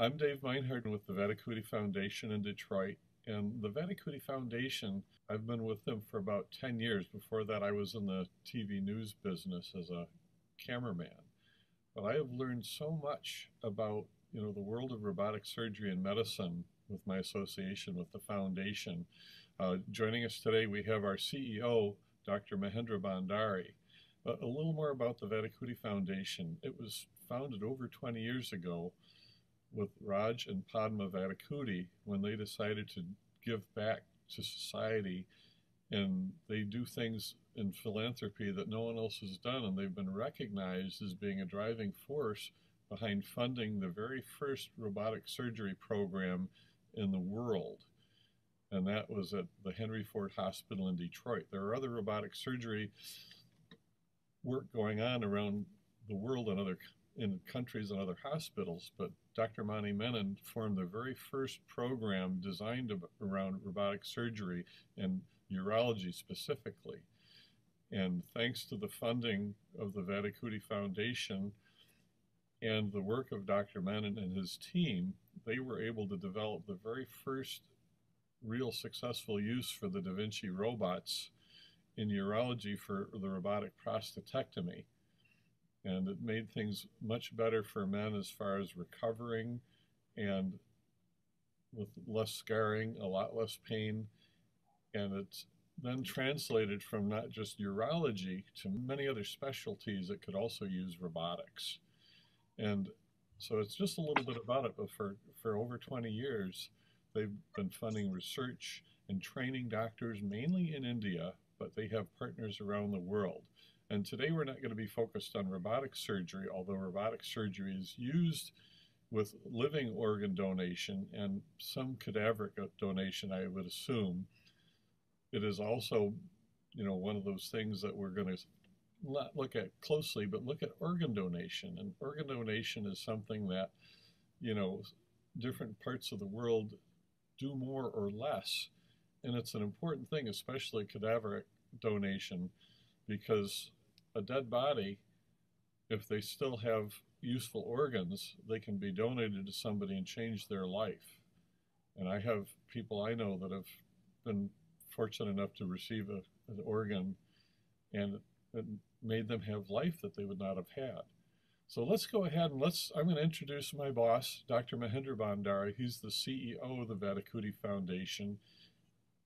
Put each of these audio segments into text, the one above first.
I'm Dave Meinhardt with the Vattikuti Foundation in Detroit. And the Vattikuti Foundation, I've been with them for about 10 years. Before that, I was in the TV news business as a cameraman. But I have learned so much about you know the world of robotic surgery and medicine with my association with the foundation. Uh, joining us today, we have our CEO, Dr. Mahendra Bhandari. Uh, a little more about the Vattikuti Foundation. It was founded over 20 years ago with Raj and Padma Vattikuti when they decided to give back to society and they do things in philanthropy that no one else has done and they've been recognized as being a driving force behind funding the very first robotic surgery program in the world and that was at the Henry Ford Hospital in Detroit. There are other robotic surgery work going on around the world in other in countries and other hospitals, but Dr. Mani Menon formed the very first program designed around robotic surgery and urology specifically. And thanks to the funding of the Vattikuti Foundation and the work of Dr. Menon and his team, they were able to develop the very first real successful use for the Da Vinci robots in urology for the robotic prostatectomy and it made things much better for men as far as recovering and with less scarring, a lot less pain, and it's then translated from not just urology to many other specialties that could also use robotics. And so it's just a little bit about it, but for, for over 20 years, they've been funding research and training doctors mainly in India, but they have partners around the world. And today we're not going to be focused on robotic surgery, although robotic surgery is used with living organ donation and some cadaveric donation, I would assume. It is also, you know, one of those things that we're going to not look at closely, but look at organ donation. And organ donation is something that, you know, different parts of the world do more or less. And it's an important thing, especially cadaveric donation, because a dead body, if they still have useful organs, they can be donated to somebody and change their life. And I have people I know that have been fortunate enough to receive a, an organ and it made them have life that they would not have had. So let's go ahead and let's, I'm going to introduce my boss, Dr. Mahendra Bhandari. He's the CEO of the Vattikuti Foundation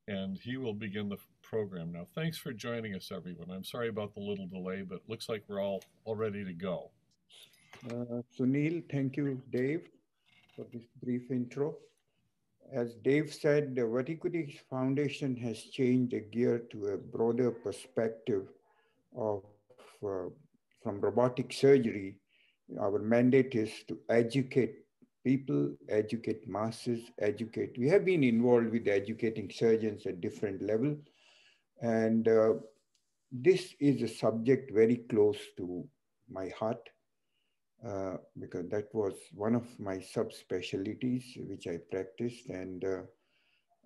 and he will begin the program. Now, thanks for joining us, everyone. I'm sorry about the little delay, but it looks like we're all, all ready to go. Uh, Sunil, thank you, Dave, for this brief intro. As Dave said, the Vattikuti Foundation has changed the gear to a broader perspective of uh, from robotic surgery. Our mandate is to educate people, educate masses, educate. We have been involved with educating surgeons at different level. And uh, this is a subject very close to my heart uh, because that was one of my subspecialties which I practiced. And uh,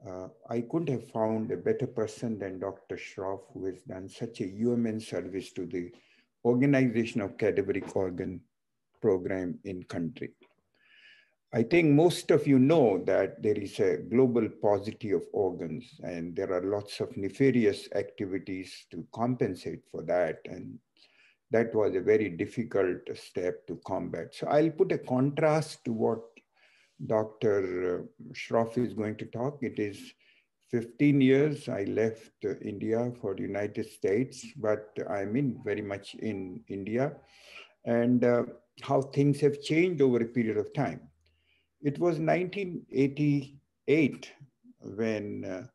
uh I couldn't have found a better person than Dr. Shroff, who has done such a UMN service to the organization of cadaveric organ program in country. I think most of you know that there is a global paucity of organs and there are lots of nefarious activities to compensate for that. And that was a very difficult step to combat. So I'll put a contrast to what Dr. Shroff is going to talk. It is 15 years I left India for the United States, but I'm in very much in India and uh, how things have changed over a period of time. It was 1988 when uh,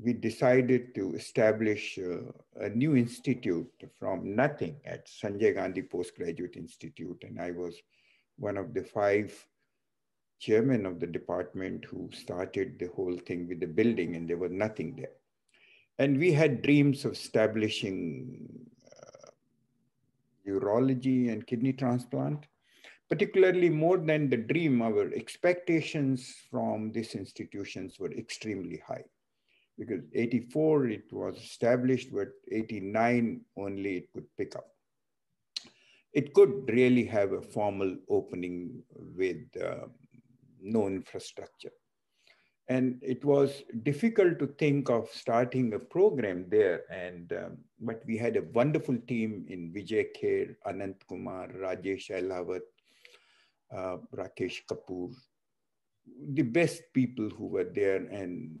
we decided to establish uh, a new institute from nothing at Sanjay Gandhi Postgraduate Institute. And I was one of the five chairmen of the department who started the whole thing with the building and there was nothing there. And we had dreams of establishing uh, urology and kidney transplant particularly more than the dream, our expectations from these institutions were extremely high. Because 84, it was established, but 89 only it could pick up. It could really have a formal opening with uh, no infrastructure. And it was difficult to think of starting a program there. And um, but we had a wonderful team in Vijay Kher, Anant Kumar, Rajesh Ahlawat, uh, Rakesh Kapoor, the best people who were there. And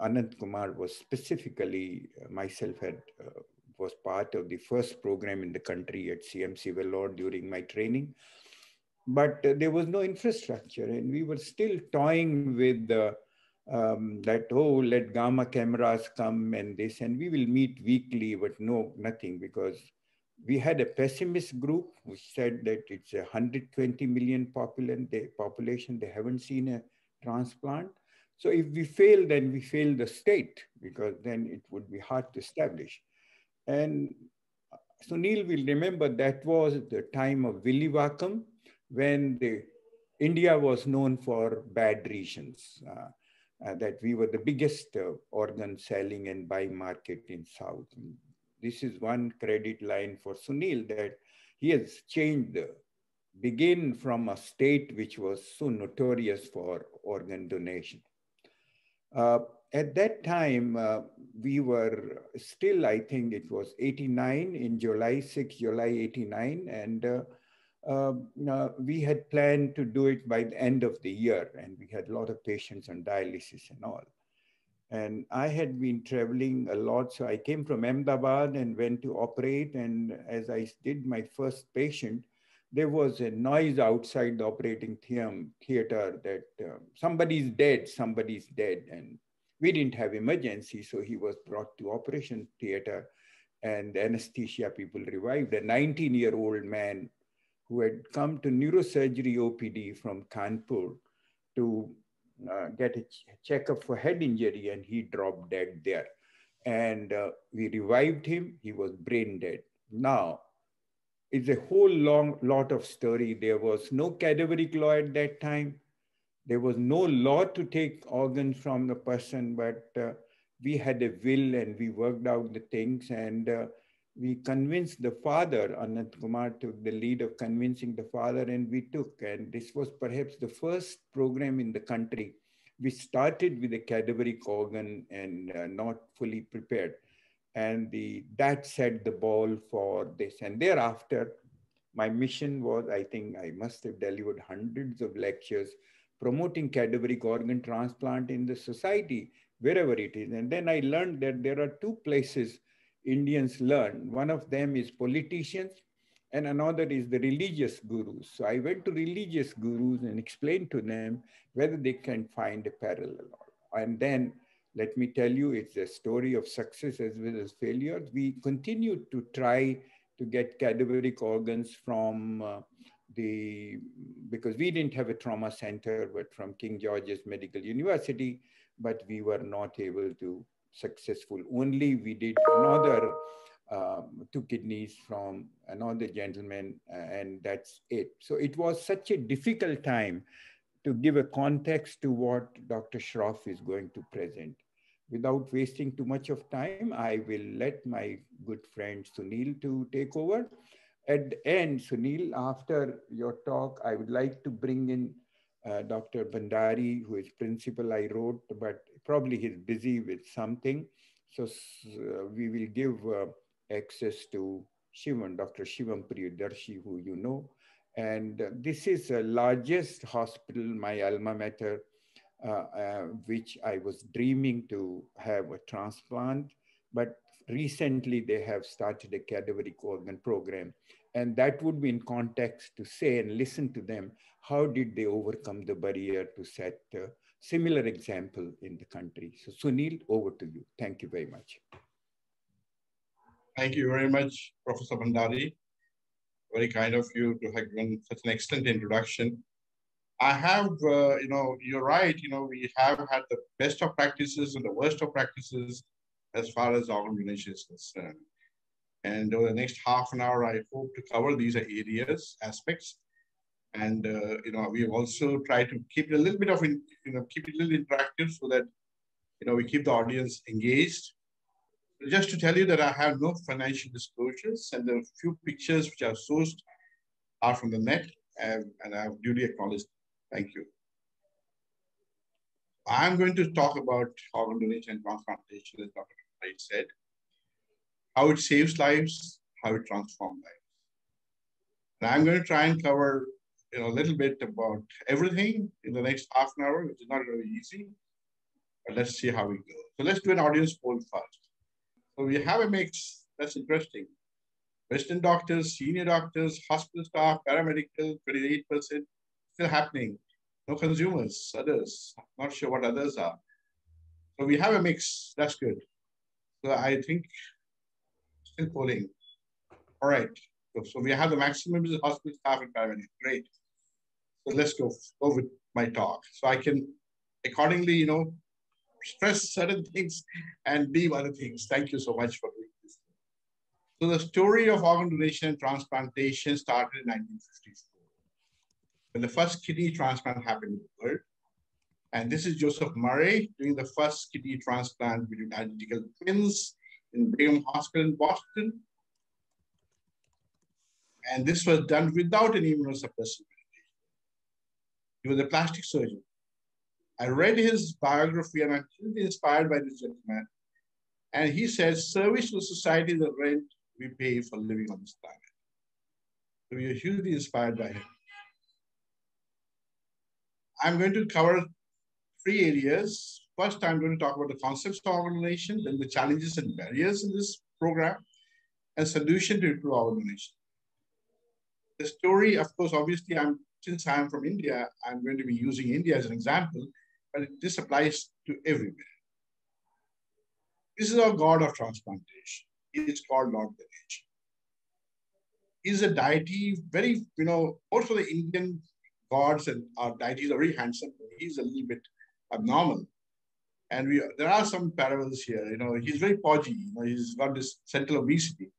Anant Kumar was specifically, uh, myself had uh, was part of the first program in the country at CMC Vellore during my training. But uh, there was no infrastructure, and we were still toying with um, that, oh, let gamma cameras come and this, and we will meet weekly, but no, nothing, because we had a pessimist group who said that it's a 120 million population, they, population, they haven't seen a transplant. So if we fail, then we fail the state, because then it would be hard to establish. And Sunil will remember that was the time of Villivakkam when the India was known for bad regions. Uh, uh, that we were the biggest uh, organ selling and buying market in South. This is one credit line for Sunil that he has changed, the begin from a state which was so notorious for organ donation. Uh, at that time, uh, we were still, I think it was 89 in July, 6 July 89. And uh, uh, we had planned to do it by the end of the year. And we had a lot of patients on dialysis and all. And I had been traveling a lot. So I came from Ahmedabad and went to operate. And as I did my first patient, there was a noise outside the operating theater that uh, somebody's dead, somebody's dead. And we didn't have emergency, so he was brought to operation theater and the anesthesia people revived a 19 year old man who had come to neurosurgery OPD from Kanpur to uh, get a ch checkup for head injury and he dropped dead there. And uh, we revived him, he was brain dead. Now, it's a whole long lot of story. There was no cadaveric law at that time. There was no law to take organs from the person, but uh, we had a will and we worked out the things and uh, we convinced the father, Anant Kumar took the lead of convincing the father and we took, and this was perhaps the first program in the country. We started with a cadaveric organ and uh, not fully prepared. And the, that set the ball for this. And thereafter, my mission was, I think I must have delivered hundreds of lectures promoting cadaveric organ transplant in the society, wherever it is. And then I learned that there are two places Indians learn. One of them is politicians and another is the religious gurus. So I went to religious gurus and explained to them whether they can find a parallel. And then let me tell you, it's a story of success as well as failures. We continued to try to get cadaveric organs from uh, the, because we didn't have a trauma center, but from King George's Medical University, but we were not able to successful. Only we did another um, two kidneys from another gentleman, uh, and that's it. So it was such a difficult time to give a context to what Dr. Shroff is going to present. Without wasting too much of time, I will let my good friend Sunil to take over. At the end, Sunil, after your talk, I would like to bring in uh, Dr. Bandari, who is principal I wrote, but probably he's busy with something. So uh, we will give uh, access to Shivam, Dr. Shivam Priyadarshi, who you know. And uh, this is the largest hospital, my alma mater, uh, which I was dreaming to have a transplant. But recently they have started a cadaveric organ program. And that would be in context to say and listen to them, how did they overcome the barrier to set a similar example in the country? So Sunil, over to you. Thank you very much. Thank you very much, Professor Bhandari. Very kind of you to have given such an excellent introduction. I have, uh, you know, you're right. You know, we have had the best of practices and the worst of practices as far as organization is concerned. And over the next half an hour, I hope to cover these areas, aspects. And, uh, you know, we also try to keep it a little bit of, in, you know, keep it a little interactive so that, you know, we keep the audience engaged. Just to tell you that I have no financial disclosures and the few pictures which are sourced are from the net and, and I have duly acknowledged. Thank you. I'm going to talk about organ donation and transplantation, as Dr. Wright said, how it saves lives, how it transforms lives. And I'm going to try and cover you know, a little bit about everything in the next half an hour, which is not really easy. But let's see how we go. So let's do an audience poll first. So we have a mix. That's interesting. Western doctors, senior doctors, hospital staff, paramedical, 28% still happening. No consumers, others. Not sure what others are. So we have a mix. That's good. So I think still polling. All right. So, so we have the maximum is hospital staff and paramedic. Great. So let's go, go my talk. So I can accordingly, you know, stress certain things and leave other things. Thank you so much for doing this. So the story of organ donation and transplantation started in 1954 when the first kidney transplant happened in the world. And this is Joseph Murray doing the first kidney transplant between identical twins in Brigham Hospital in Boston. And this was done without an immunosuppressive He was a plastic surgeon. I read his biography and I'm really inspired by this gentleman. And he says, service to society is the rent we pay for living on this planet. So we are hugely inspired by him. I'm going to cover three areas. First, I'm going to talk about the concepts of organization, then the challenges and barriers in this program, and solution to improve organization. The story, of course, obviously, I'm since I'm from India, I'm going to be using India as an example, but this applies to everywhere. This is our God of transplantation. It's called Lord Ganesh. He's a deity, very, you know, most of the Indian gods and our deities are very handsome. He's a little bit abnormal. And we there are some parallels here. You know, he's very podgy. You know, he's got this central obesity.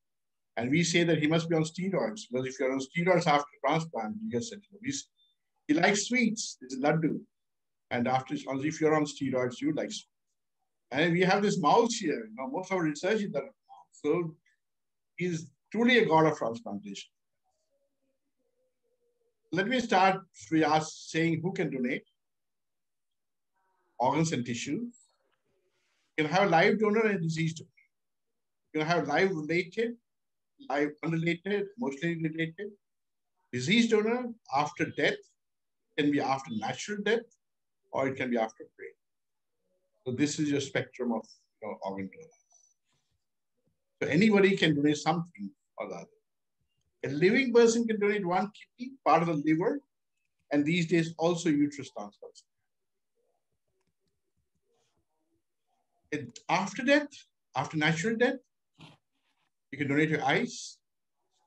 And we say that he must be on steroids because if you're on steroids after transplant, you get obesity. He likes sweets. It's laddu. And after, if you're on steroids, you like sweets. And we have this mouse here. You know, most of our research is that mouse. So he's truly a god of transplantation. Let me start are saying who can donate organs and tissues. You can have a live donor and a deceased donor. You can have live related, live unrelated, emotionally related. Deceased donor after death can be after natural death or it can be after brain. So this is your spectrum of you know, organ donor. So anybody can donate something or the other. A living person can donate one kidney, part of the liver, and these days also uterus transplants. And after death, after natural death, you can donate your eyes,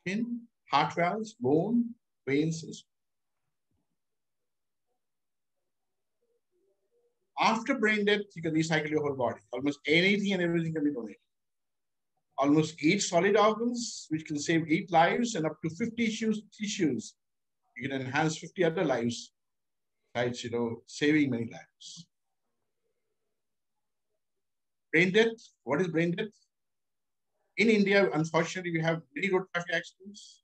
skin, heart valves, bone, veins, and After brain death, you can recycle your whole body. Almost anything and everything can be donated almost eight solid organs, which can save eight lives and up to 50 tissues. tissues. You can enhance 50 other lives, besides, you know, saving many lives. Brain death, what is brain death? In India, unfortunately, we have many road traffic accidents.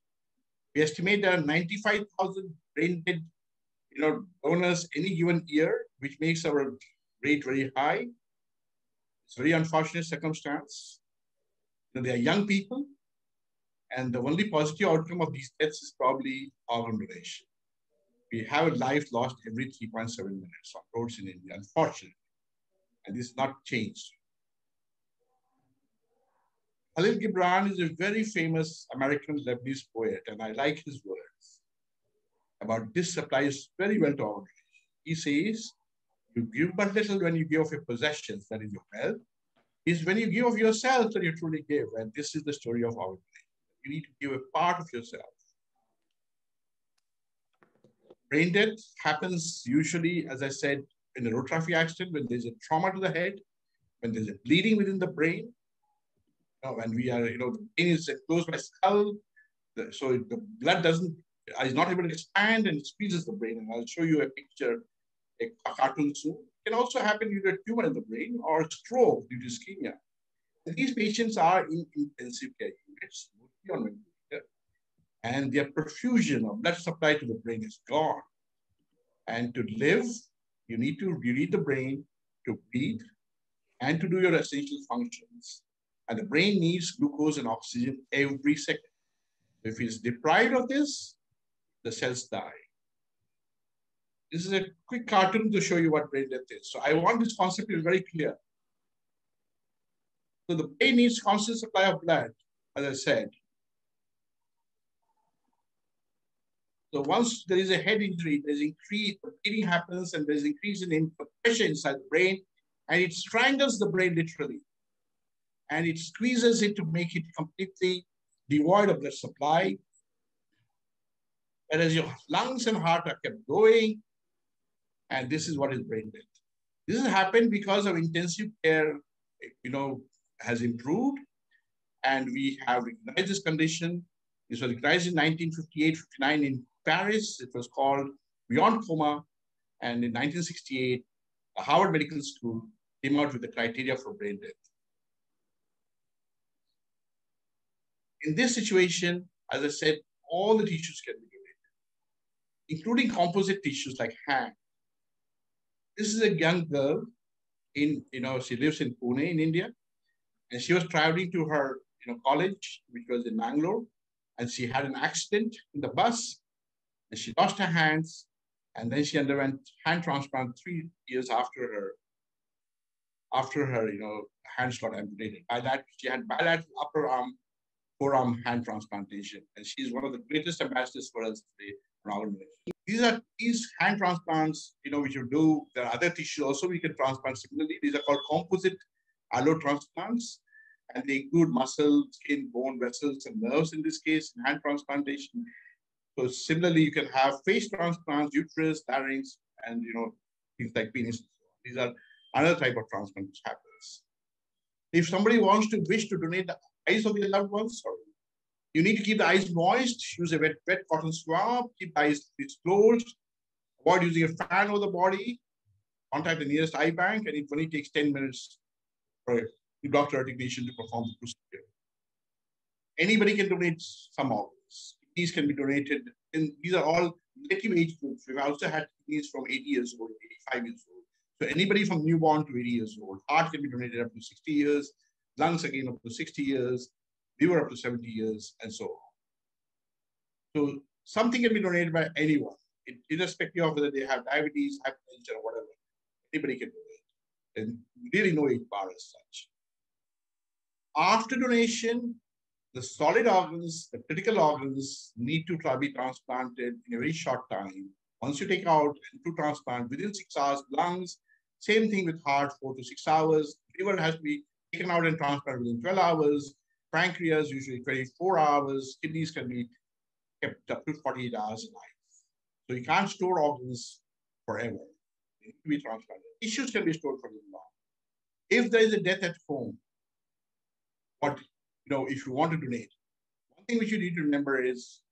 We estimate there are 95,000 brain dead you know, donors any given year, which makes our rate very high. It's a very unfortunate circumstance they are young people, and the only positive outcome of these deaths is probably organ donation. We have a life lost every 3.7 minutes on roads in India, unfortunately, and this is not changed. Khalil Gibran is a very famous American Lebanese poet, and I like his words about this applies very well to our He says, you give but little when you give of your possessions, that is your wealth, is when you give of yourself that you truly give. And this is the story of our. You need to give a part of yourself. Brain death happens usually, as I said, in a road traffic accident, when there's a trauma to the head, when there's a bleeding within the brain, know, when we are, you know, the brain is enclosed by skull, the, so the blood doesn't, is not able to expand and squeezes the brain. And I'll show you a picture, a, a cartoon soon can also happen due to a tumor in the brain or stroke due to ischemia. And these patients are in intensive care units, and their perfusion of blood supply to the brain is gone. And to live, You need to you need the brain to breathe and to do your essential functions. And the brain needs glucose and oxygen every second. If it's deprived of this, the cells die. This is a quick cartoon to show you what brain death is. So I want this concept to be very clear. So the brain needs constant supply of blood, as I said. So once there is a head injury, there's increase, bleeding happens and there's increase in pressure inside the brain and it strangles the brain literally. And it squeezes it to make it completely devoid of the supply. And as your lungs and heart are kept going, and this is what is brain death. This has happened because of intensive care, you know, has improved, and we have recognized this condition. This was recognized in 1958, 59 in Paris. It was called Beyond Coma, and in 1968, the Harvard Medical School came out with the criteria for brain death. In this situation, as I said, all the tissues can be donated, including composite tissues like hand. This is a young girl in, you know, she lives in Pune in India, and she was traveling to her, you know, college, which was in Bangalore, and she had an accident in the bus, and she lost her hands, and then she underwent hand transplant three years after her after her, you know, hands got amputated. By that, she had bilateral upper arm, forearm hand transplantation. And she's one of the greatest ambassadors for us today around These are these hand transplants, you know, which you do. There are other tissues also we can transplant similarly. These are called composite allotransplants. And they include muscle, skin, bone, vessels, and nerves in this case, in hand transplantation. So similarly, you can have face transplants, uterus, larynx, and you know, things like penis. These are another type of transplant which happens. If somebody wants to wish to donate the eyes of their loved ones, sorry, you need to keep the eyes moist, use a wet, wet cotton swab, keep the eyes closed, avoid using a fan over the body, contact the nearest eye bank, and it only takes 10 minutes for the doctor or technician to perform the procedure. Anybody can donate some organs. These can be donated, and these are all relative age groups. We've also had kidneys from 80 years old, 85 years old. So anybody from newborn to 80 years old, heart can be donated up to 60 years, lungs again up to 60 years, liver up to 70 years, and so on. So something can be donated by anyone, irrespective of whether they have diabetes, hypertension, or whatever. Anybody can donate. And really no age bar as such. After donation, the solid organs, the critical organs need to be transplanted in a very short time. Once you take out and to transplant within six hours, lungs, same thing with heart, four to six hours. Liver has to be taken out and transplanted within 12 hours. Pancreas, usually 24 hours. Kidneys can be kept up to 48 hours a night. So you can't store organs forever. They need to be transplanted. Tissues can be stored for long. If there is a death at home, what, you know, if you want to donate, one thing which you need to remember is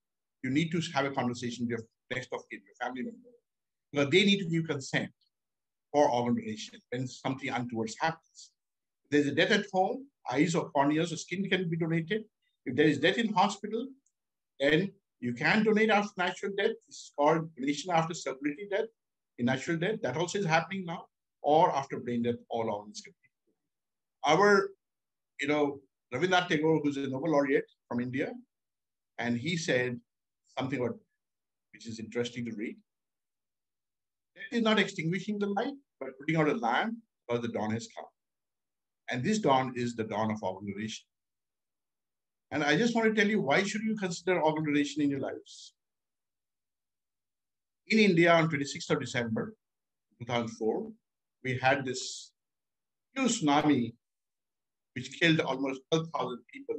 you need to have a conversation with your next of kin, your family member. Because they need to give consent for organ donation when something untoward happens. There's a death at home, eyes or corneas or skin can be donated. If there is death in hospital, then you can donate after natural death. It's called donation after circulatory death. In natural death, that also is happening now, or after brain death, all organs can be. Our, you know, Rabindranath Tagore, who's a Nobel laureate from India, and he said something about, which is interesting to read. Death is not extinguishing the light, but putting out a lamp because the dawn has come. And this dawn is the dawn of organ donation. And I just want to tell you, why should you consider organ donation in your lives? In India on 26th of December 2004, we had this huge tsunami which killed almost 12,000 people,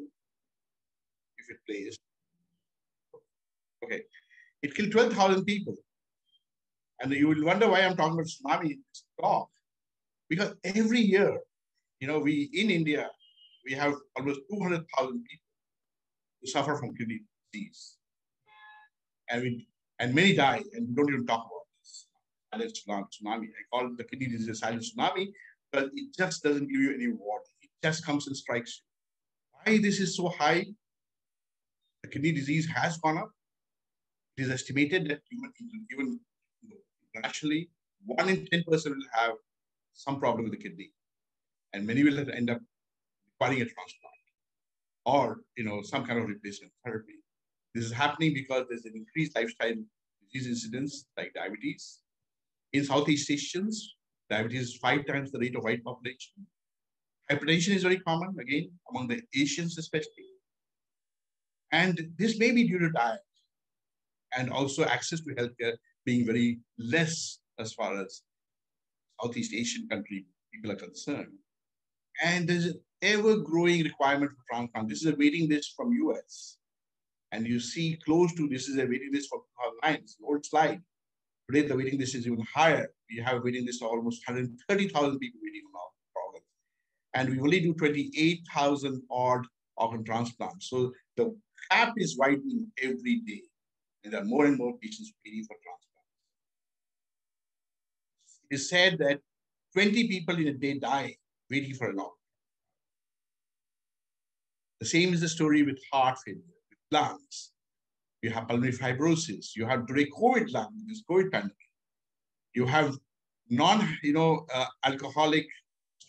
if it plays. Okay, it killed 12,000 people. And you will wonder why I'm talking about tsunami in this talk. Because every year, you know, we in India, we have almost 200,000 people who suffer from kidney disease. And, we, and many die, and we don't even talk about this. Not tsunami. I call it the kidney disease a silent tsunami, but it just doesn't give you any warning. It just comes and strikes you. Why this is so high? The kidney disease has gone up. It is estimated that even, even internationally, one in 10% will have some problem with the kidney. And many will end up requiring a transplant or you know some kind of replacement therapy. This is happening because there's an increased lifestyle disease incidence like diabetes. In Southeast Asians, diabetes is five times the rate of white population. Hypertension is very common, again, among the Asians especially. And this may be due to diet and also access to healthcare being very less as far as Southeast Asian country people are concerned. And there's an ever-growing requirement for transplant. This is a waiting list from US. And you see close to this is a waiting list for 2009, it's an old slide. Today the waiting list is even higher. We have a waiting list of almost 130,000 people waiting on our program. And we only do 28,000 odd organ transplants. So the gap is widening every day. And there are more and more patients waiting for transplants. It is said that 20 people in a day die waiting for a lung. The same is the story with heart failure, with lungs. You have pulmonary fibrosis. You have today COVID lung, this COVID pandemic. You have non, you know, uh, alcoholic,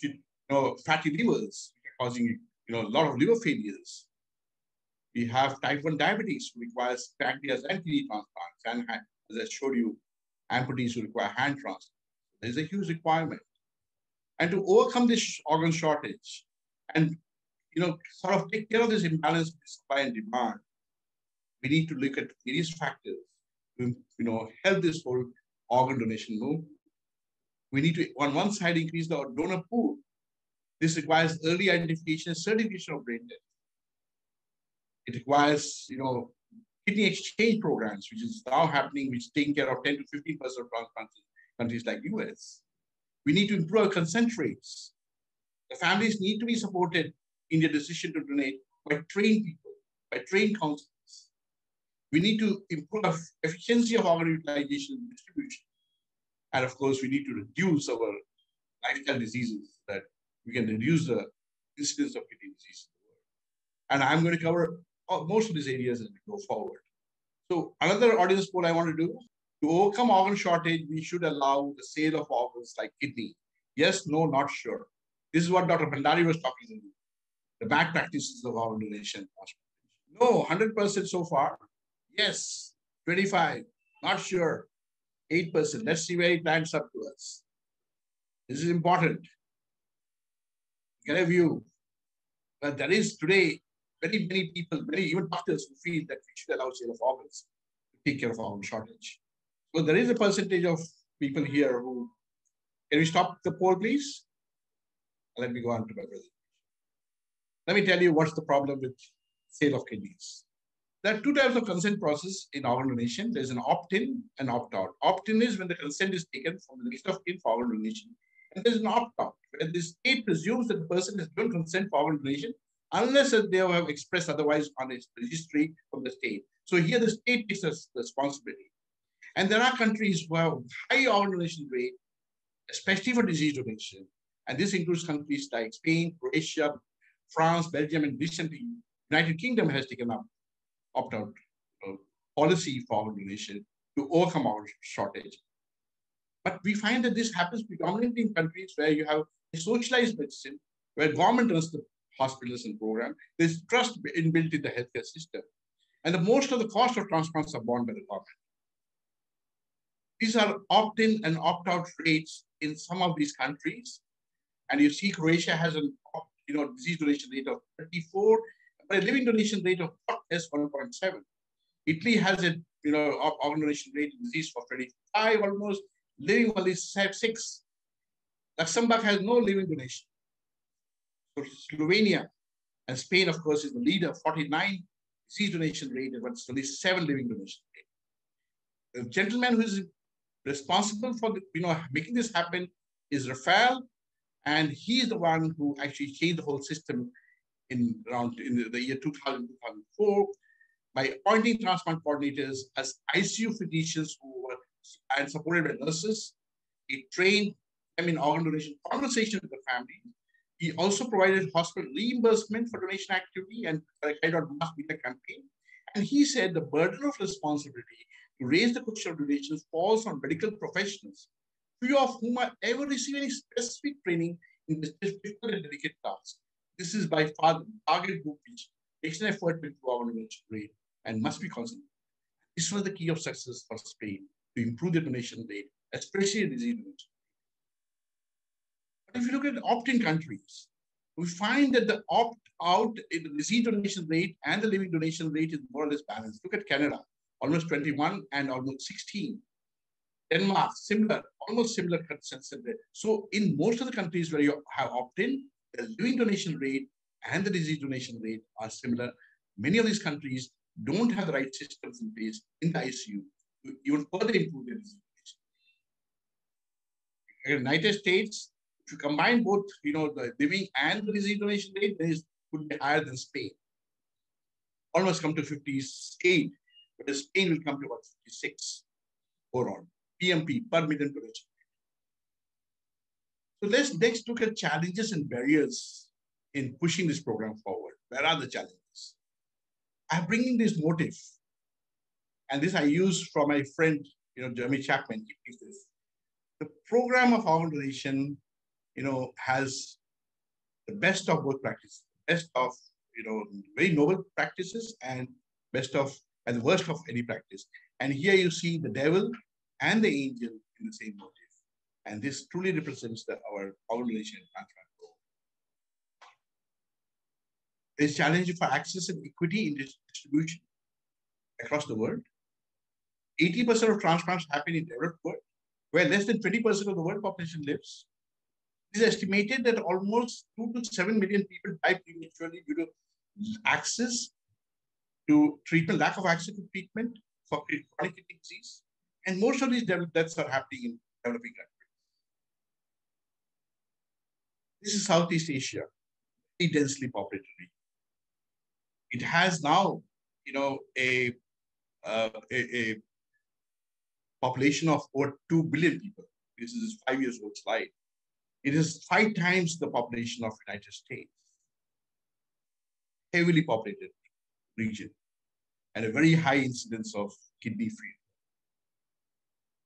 you know, fatty livers causing, you know, a lot of liver failures. We have type 1 diabetes, which requires pancreas and kidney transplants. And as I showed you, amputees who require hand transplants. There's a huge requirement. And to overcome this organ shortage and you know, sort of take care of this imbalance between supply and demand, we need to look at various factors to you know help this whole organ donation move. We need to, on one side, increase the donor pool. This requires early identification and certification of brain death. It requires, you know, kidney exchange programs, which is now happening, which is taking care of 10 to 15% of transplants in countries like US. We need to improve our consent rates. The families need to be supported in their decision to donate by trained people, by trained counselors. We need to improve efficiency of organ utilization and distribution. And of course, we need to reduce our lifestyle diseases that we can reduce the incidence of kidney disease in the world. And I'm going to cover most of these areas as we go forward. So another audience poll I want to do, to overcome organ shortage, we should allow the sale of organs like kidney. Yes, no, not sure. This is what Dr. Bhandari was talking about the bad practices of organ donation. No, 100% so far. Yes, 25, not sure. 8%. Let's see where it lands up to us. This is important. Get a view. But there is today very many people, many even doctors who feel that we should allow sale of organs to take care of organ shortage. So there is a percentage of people here who, can we stop the poll, please? Let me go on to my presentation. Let me tell you what's the problem with sale of kidneys. There are two types of consent process in organ donation. There's an opt-in and opt-out. Opt-in is when the consent is taken from the list of kin for organ donation. And there's an opt-out, where the state presumes that the person has given consent for organ donation unless they have expressed otherwise on its registry from the state. So here the state takes the responsibility. And there are countries who have high organ donation rate, especially for deceased donation. And this includes countries like Spain, Croatia, France, Belgium, and recently United Kingdom has taken up opt-out uh, policy for donation to overcome our shortage. But we find that this happens predominantly in countries where you have a socialized medicine, where government runs the hospitals and program. There's trust inbuilt in the healthcare system. And the most of the cost of transplants are borne by the government. These are opt-in and opt-out rates in some of these countries. And you see Croatia has an you know, deceased donation rate of 34, but a living donation rate of is 1.7. Italy has a, you know, organ donation rate deceased for 25 almost, living only 6. Luxembourg has no living donation. So Slovenia and Spain, of course, is the leader, 49 deceased donation rate, but it's only 7 living donation rate. The gentleman who is responsible for the, you know making this happen is Rafael and he's the one who actually changed the whole system in around in the year 2000, 2004 by appointing transplant coordinators as ICU physicians who were and supported by nurses. He trained them in organ donation conversation with the family. He also provided hospital reimbursement for donation activity and carried out mass media campaign. And he said the burden of responsibility to raise the question of donations falls on medical professionals few of whom are ever receiving any specific training in this difficult and delicate task. This is by far the target group which takes an effort to improve our donation rate and must be concentrated. This was the key of success for Spain to improve the donation rate, especially in deceased donation. But if you look at opt-in countries, we find that the opt-out deceased donation rate and the living donation rate is more or less balanced. Look at Canada, almost 21 and almost 16. Denmark, similar, almost similar consensus there. So in most of the countries where you have opt-in, the living donation rate and the deceased donation rate are similar. Many of these countries don't have the right systems in place in the ICU to even further improve their deceased donation. United States, if you combine both, you know, the living and the deceased donation rate, then it would be higher than Spain. Almost come to 58, whereas Spain will come to about 56 overall. PMP per million donation. So let's next look at challenges and barriers in pushing this program forward. Where are the challenges? I'm bringing this motive, and this I use from my friend, you know, Jeremy Chapman. He this. The program of organization, you know, has the best of both practices, best of, you know, very noble practices and best of, and the worst of any practice. And here you see the devil and the angel in the same motive. And this truly represents the, our organization transplant role. There's challenge for access and equity in distribution across the world. 80% of transplants happen in developed world, where less than 20% of the world population lives. It is estimated that almost 2 to 7 million people die prematurely due to access to treatment, lack of access to treatment for chronic kidney disease. And most of these deaths are happening in developing countries. This is Southeast Asia, very densely populated region. It has now, you know, a, uh, a, a population of over 2 billion people. This is five years old slide. It is five times the population of United States. Heavily populated region and a very high incidence of kidney failure.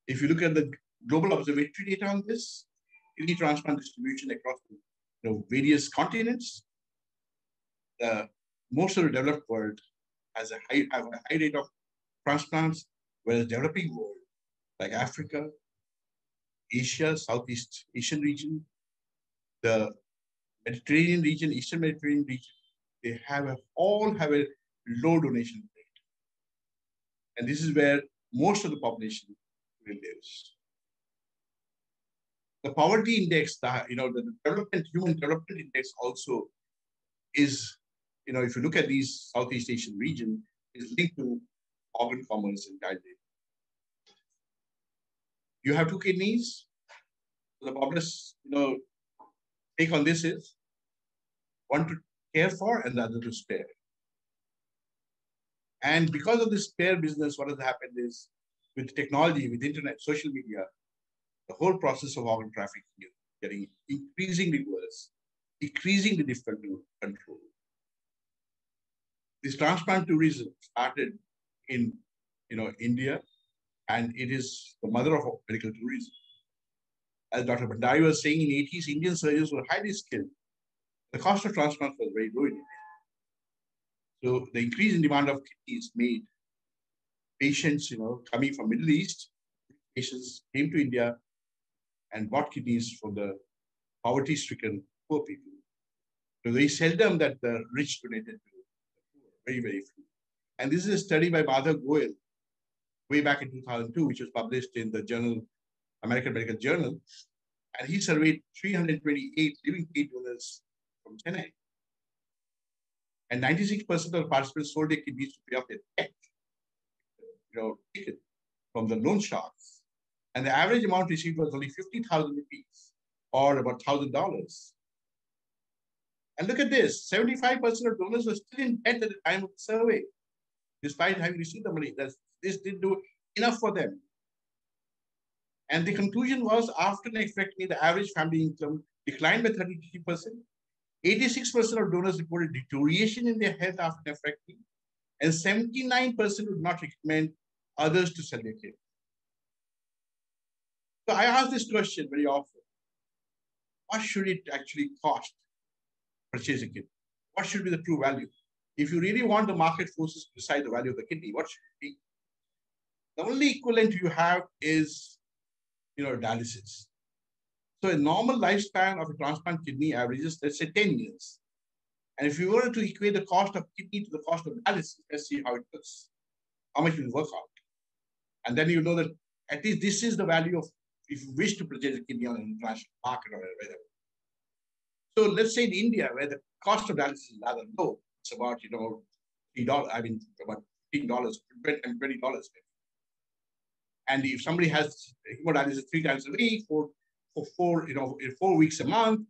If you look at the global observatory data on this, kidney transplant distribution across you know, various continents, the, most of the developed world has a high, have a high rate of transplants, whereas developing world, like Africa, Asia, Southeast Asian region, the Mediterranean region, Eastern Mediterranean region, they have a, all have a low donation rate. And this is where most of the population lives. The poverty index, the, you know, the development, human development index also is, you know, if you look at these Southeast Asian region, is linked to organ commerce and child. You have two kidneys. The populace, you know, take on this is one to care for and the other to spare. And because of this spare business, what has happened is with technology, with internet, social media, the whole process of organ trafficking is getting increasingly worse, increasingly difficult to control. This transplant tourism started in you know, India, and it is the mother of medical tourism. As Dr. Bhandari was saying in the 80s, Indian surgeons were highly skilled. The cost of transplant was very low in India. So the increase in demand of kidneys made patients, you know, coming from Middle East, patients came to India and bought kidneys for the poverty-stricken poor people. So very seldom that the rich donated to the poor, very, very few. And this is a study by Madhav Goyal, way back in 2002, which was published in the journal, American Medical Journal. And he surveyed 328 living kidney donors from Chennai. And 96% of participants sold their kidneys to pay off their debt you know, from the loan sharks. And the average amount received was only 50,000 rupees or about $1,000. And look at this 75% of donors were still in debt at the time of the survey, despite having received the money. That's, this didn't do enough for them. And the conclusion was after nephrectomy, the average family income declined by 33%. 86% of donors reported deterioration in their health after nephrectomy, and 79% would not recommend others to kidney. So I ask this question very often. What should it actually cost to purchase a kidney? What should be the true value? If you really want the market forces to decide the value of the kidney, what should it be? The only equivalent you have is, you know, dialysis. So a normal lifespan of a transplant kidney averages, let's say 10 years. And if you were to equate the cost of kidney to the cost of dialysis, let's see how it goes. How much will work out? And then you know that at least this is the value of if you wish to purchase a kidney on an international market or whatever. So let's say in India, where the cost of dialysis is rather low, it's about, you know, $3, I mean, about $15 and $20 And if somebody has hemodialysis three times a week for, for four, you know, four weeks a month,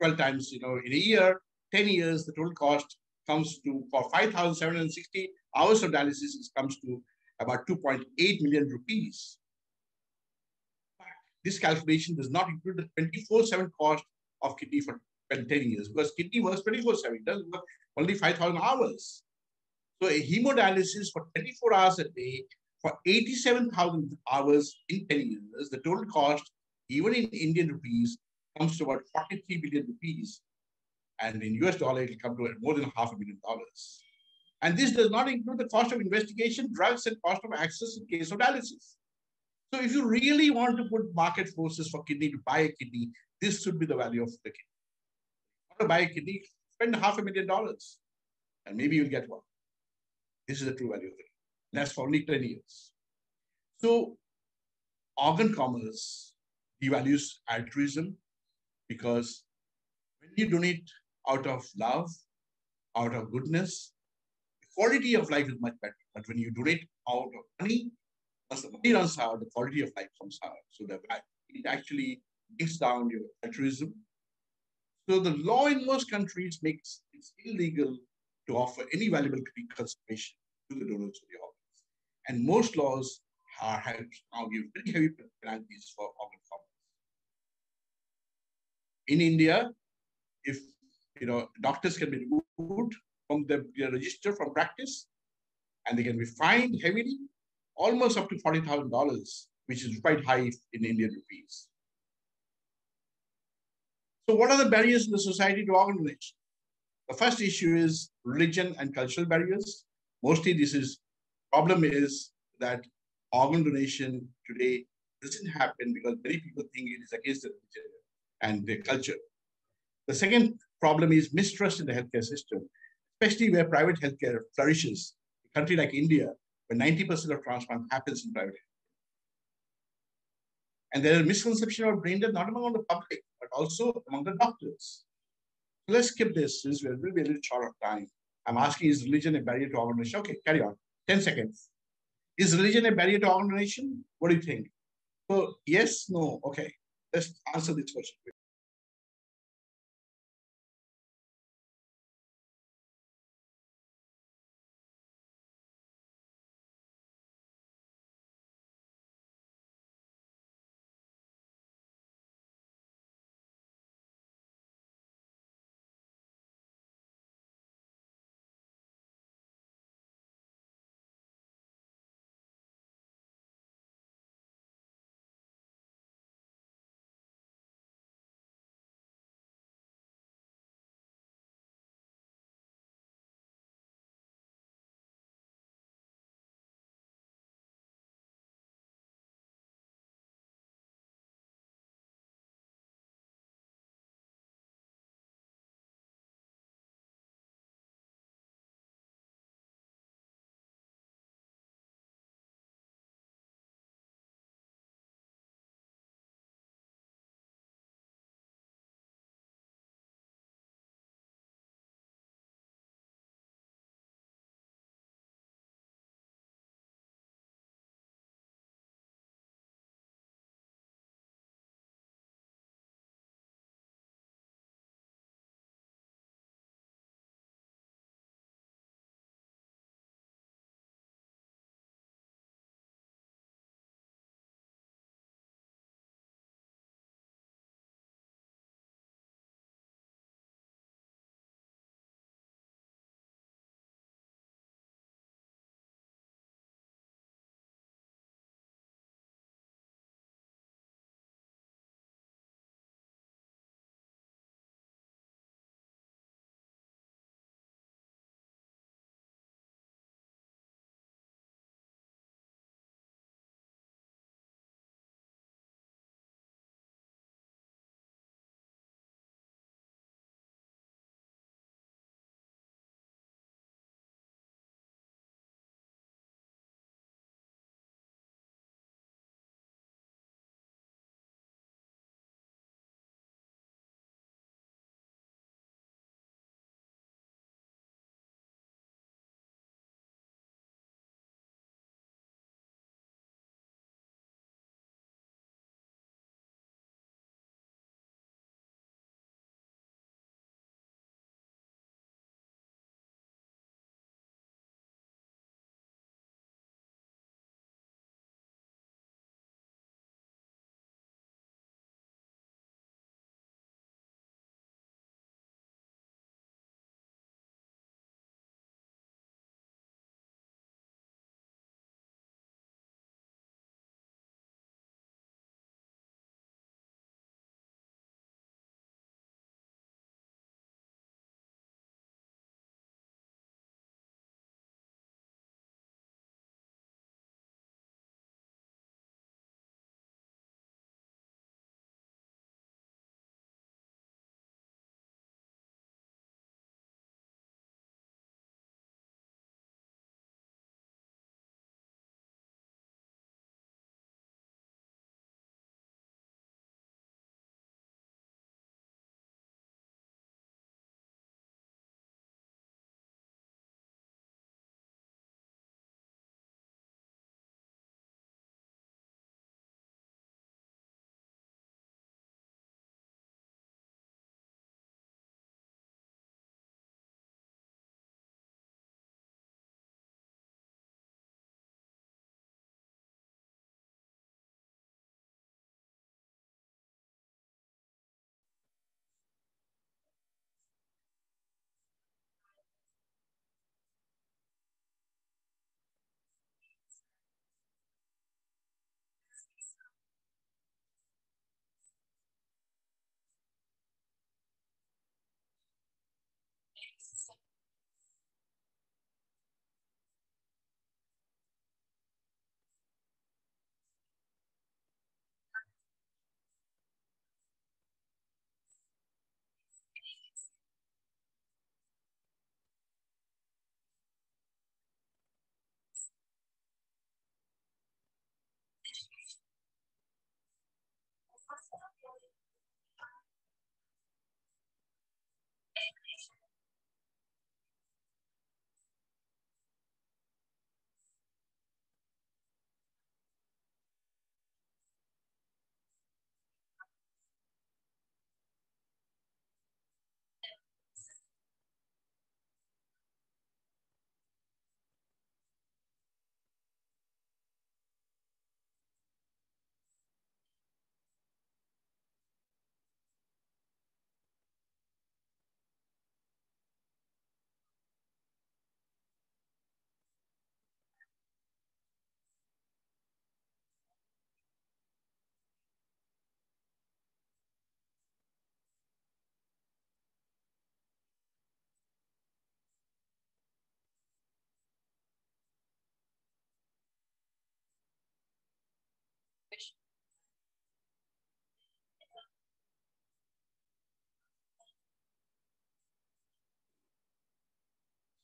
12 times, you know, in a year, 10 years, the total cost comes to, for 5,760 hours of dialysis, it comes to about 2.8 million rupees. This calculation does not include the 24-7 cost of kidney for 10 years because kidney works 24-7. It doesn't work only 5,000 hours. So a hemodialysis for 24 hours a day for 87,000 hours in 10 years, the total cost, even in Indian rupees, comes to about 43 billion rupees. And in US dollar, it will come to more than half a million dollars. And this does not include the cost of investigation, drugs, and cost of access in case of dialysis. So if you really want to put market forces for kidney to buy a kidney, this should be the value of the kidney. To buy a kidney, spend half a million dollars, and maybe you'll get one. This is the true value of it. That's for only 10 years. So organ commerce devalues altruism because when you donate out of love, out of goodness, the quality of life is much better. But when you donate out of money, once the money runs out, the quality of life comes out. So that it actually brings down your altruism. So the law in most countries makes it illegal to offer any valuable consideration to the donors of the organs. And most laws are, have now give very heavy penalties for organ. In India, if you know doctors can be removed from the, their register from practice, and they can be fined heavily, almost up to forty thousand dollars, which is quite high in Indian rupees. So, what are the barriers in the society to organ donation? The first issue is religion and cultural barriers. Mostly, this is problem is that organ donation today doesn't happen because many people think it is against the religion and the culture. The second problem is mistrust in the healthcare system, especially where private healthcare flourishes. A country like India, where 90% of transplant happens in private And there is a misconception about brain death not among the public, but also among the doctors. So let's skip this since we're be a little short of time. I'm asking, is religion a barrier to organ donation? Okay, carry on. 10 seconds. Is religion a barrier to organ donation? What do you think? So yes, no, okay. Let's answer this question.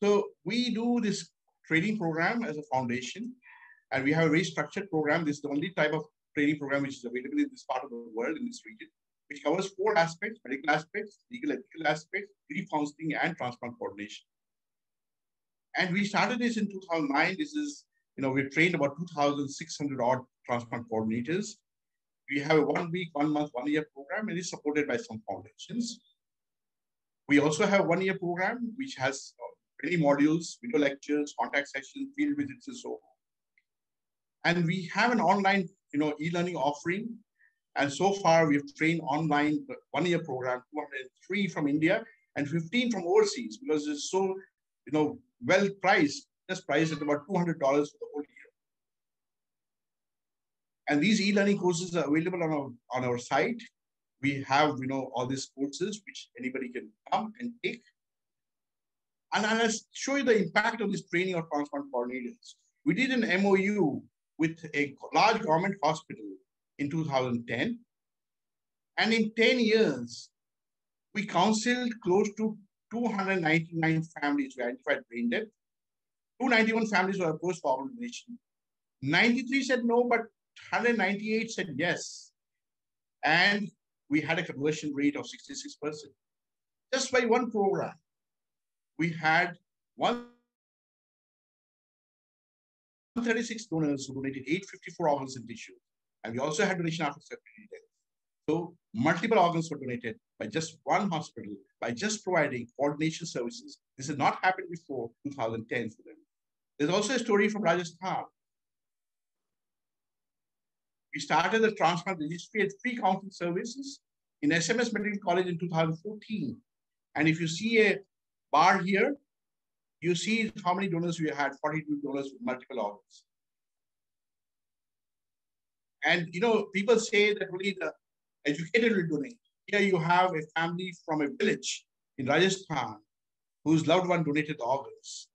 So we do this training program as a foundation, and we have a very structured program. This is the only type of training program which is available in this part of the world, in this region, which covers four aspects, medical aspects, legal ethical aspects, grief counseling, and transplant coordination. And we started this in 2009. This is, you know, we've trained about 2,600 odd transplant coordinators. We have a one week, one month, one year program, and it's supported by some foundations. We also have one year program, which has many modules, video lectures, contact sessions, field visits, and so on. And we have an online, you know, e-learning offering. And so far, we've trained online one-year program, 203 from India and 15 from overseas because it's so, you know, well priced, just priced at about $200 for the whole year. And these e-learning courses are available on our, on our site. We have, you know, all these courses which anybody can come and take. And I'll show you the impact of this training of transplant coordinators. We did an MOU with a large government hospital in 2010. And in 10 years, we counseled close to 299 families who identified brain death. 291 families were opposed for donation. 93 said no, but 198 said yes. And we had a conversion rate of 66%. Just by one program, we had 136 donors who donated 854 organs and tissue. And we also had donation after separating death. So multiple organs were donated by just one hospital by just providing coordination services. This has not happened before 2010 for them. There's also a story from Rajasthan. We started the transplant registry and free counseling services in SMS Medical College in 2014. And if you see a bar here, you see how many donors we had, 42 donors with multiple organs. And you know, people say that only the educated will donate. Here you have a family from a village in Rajasthan whose loved one donated the organs.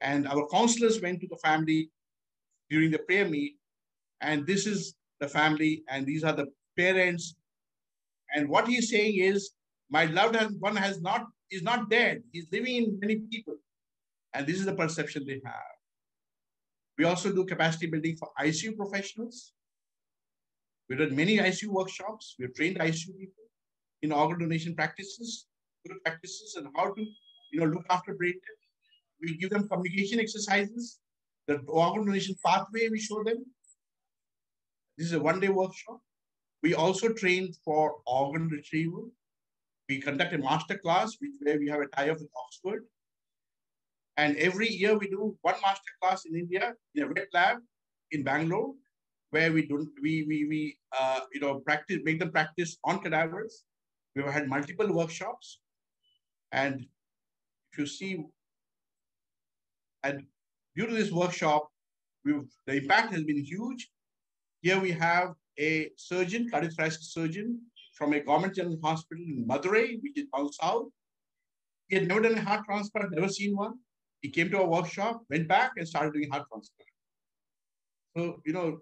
And our counselors went to the family during the prayer meet, and this is the family, and these are the parents. And what he's saying is, my loved one has not is not dead. He's living in many people. And this is the perception they have. We also do capacity building for ICU professionals. We've done many ICU workshops. We've trained ICU people in organ donation practices, good practices, and how to you know, look after brain death. We give them communication exercises, the organ donation pathway we show them. This is a one-day workshop. We also train for organ retrieval. We conduct a master class, which where we have a tie-up with Oxford. And every year we do one master class in India in a wet lab in Bangalore, where we don't we we we uh, you know practice make them practice on cadavers. We've had multiple workshops, and if you see, and due to this workshop, we've the impact has been huge. Here we have a surgeon, cardiothoracic surgeon from a government general hospital in Madurai, which is down south. He had never done a heart transplant, never seen one. He came to a workshop, went back and started doing heart transplant. So, you know,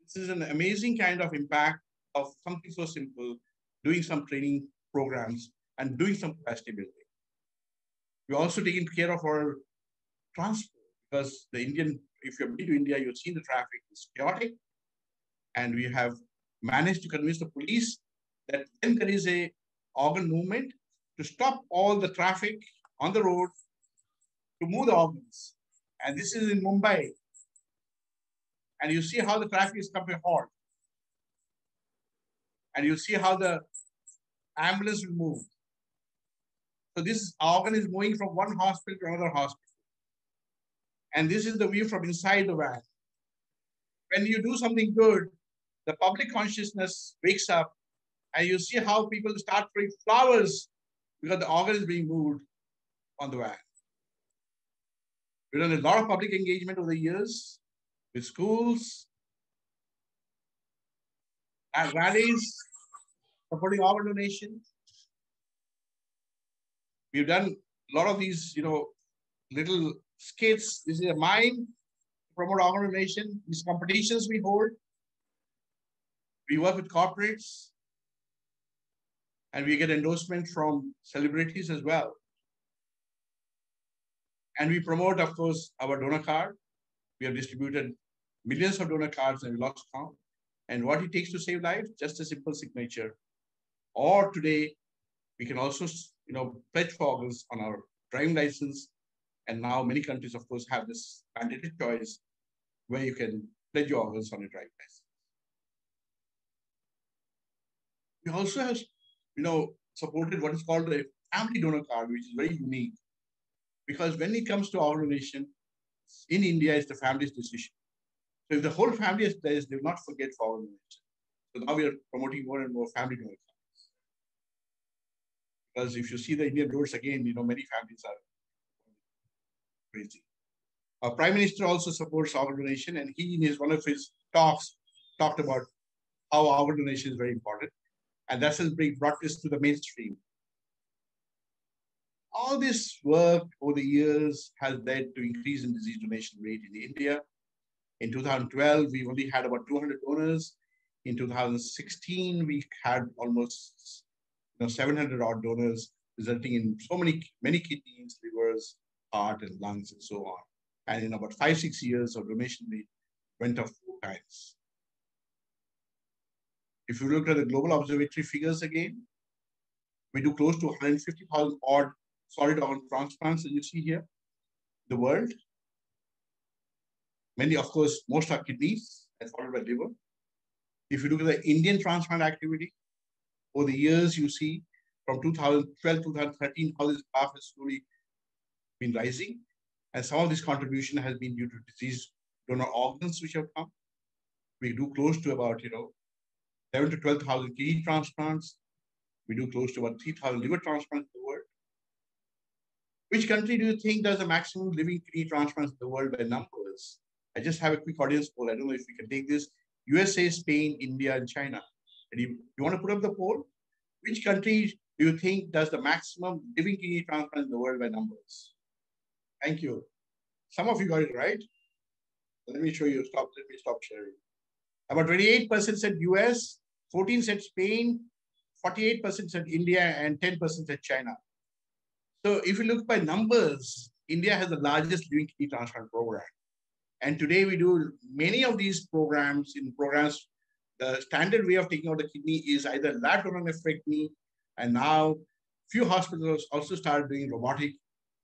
this is an amazing kind of impact of something so simple, doing some training programs and doing some capacity building. We're also taking care of our transport because the Indian, if you've been to India, you've seen the traffic is chaotic. And we have managed to convince the police that when there is a organ movement, to stop all the traffic on the road to move the organs. And this is in Mumbai. And you see how the traffic is coming halt. And you see how the ambulance will move. So this organ is moving from one hospital to another hospital. And this is the view from inside the van. When you do something good, the public consciousness wakes up and you see how people start throwing flowers because the organ is being moved on the van. We've done a lot of public engagement over the years with schools, at rallies, supporting organ donation. We've done a lot of these, you know, little skits. This is a mime to promote organ donation. These competitions we hold. We work with corporates and we get endorsement from celebrities as well. And we promote, of course, our donor card. We have distributed millions of donor cards and we lost count. And what it takes to save lives, just a simple signature. Or today, we can also, you know, pledge organs on our driving license. And now many countries, of course, have this mandated choice where you can pledge your organs on your driving license. We also have, you know, supported what is called a family donor card, which is very unique. Because when it comes to donation, in India, it's the family's decision. So if the whole family is there, they will not forget for donation. So now we are promoting more and more family donor cards. Because if you see the Indian roads again, you know, many families are crazy. Our Prime Minister also supports organ donation, and he, in his one of his talks, talked about how organ donation is very important. And that's has brought this to the mainstream. All this work over the years has led to increase in deceased donation rate in India. In 2012, we only had about 200 donors. In 2016, we had almost you know, 700 odd donors, resulting in so many, many kidneys, livers, heart, and lungs, and so on. And in about five, six years, our donation rate went up four times. If you look at the global observatory figures again, we do close to 150,000 odd solid organ transplants that you see here, the world. Many, of course, most are kidneys and followed by liver. If you look at the Indian transplant activity, over the years, you see from 2012, to 2013, how this graph has slowly been rising. And some of this contribution has been due to deceased donor organs which have come. We do close to about, you know, 11 to 12,000 kidney transplants. We do close to about 3,000 liver transplants in the world. Which country do you think does the maximum living kidney transplants in the world by numbers? I just have a quick audience poll. I don't know if we can take this. USA, Spain, India, and China. And you, you want to put up the poll? Which country do you think does the maximum living kidney transplant in the world by numbers? Thank you. Some of you got it right. Let me show you. Stop. Let me stop sharing. About 28% said US, 14 said Spain, 48% said India, and 10% said China. So if you look by numbers, India has the largest living kidney transplant program. And today we do many of these programs in programs. The standard way of taking out the kidney is either lateral nephrectomy, and now few hospitals also started doing robotic,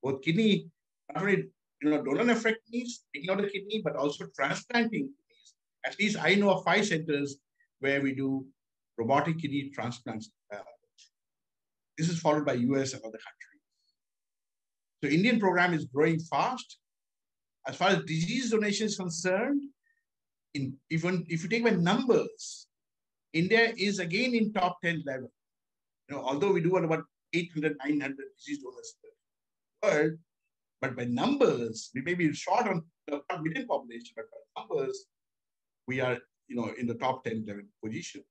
both kidney, not only you know donor nephrectomies, taking out the kidney, but also transplanting. At least I know of five centers where we do robotic kidney transplants. Uh, this is followed by US and other countries. So Indian program is growing fast. As far as deceased donation is concerned, in even if you take by numbers, India is again in top 10 level. You know, although we do about 800, 900 deceased donors in the world, but by numbers, we may be short on the million population, but by numbers, we are you know in the top 10 level position.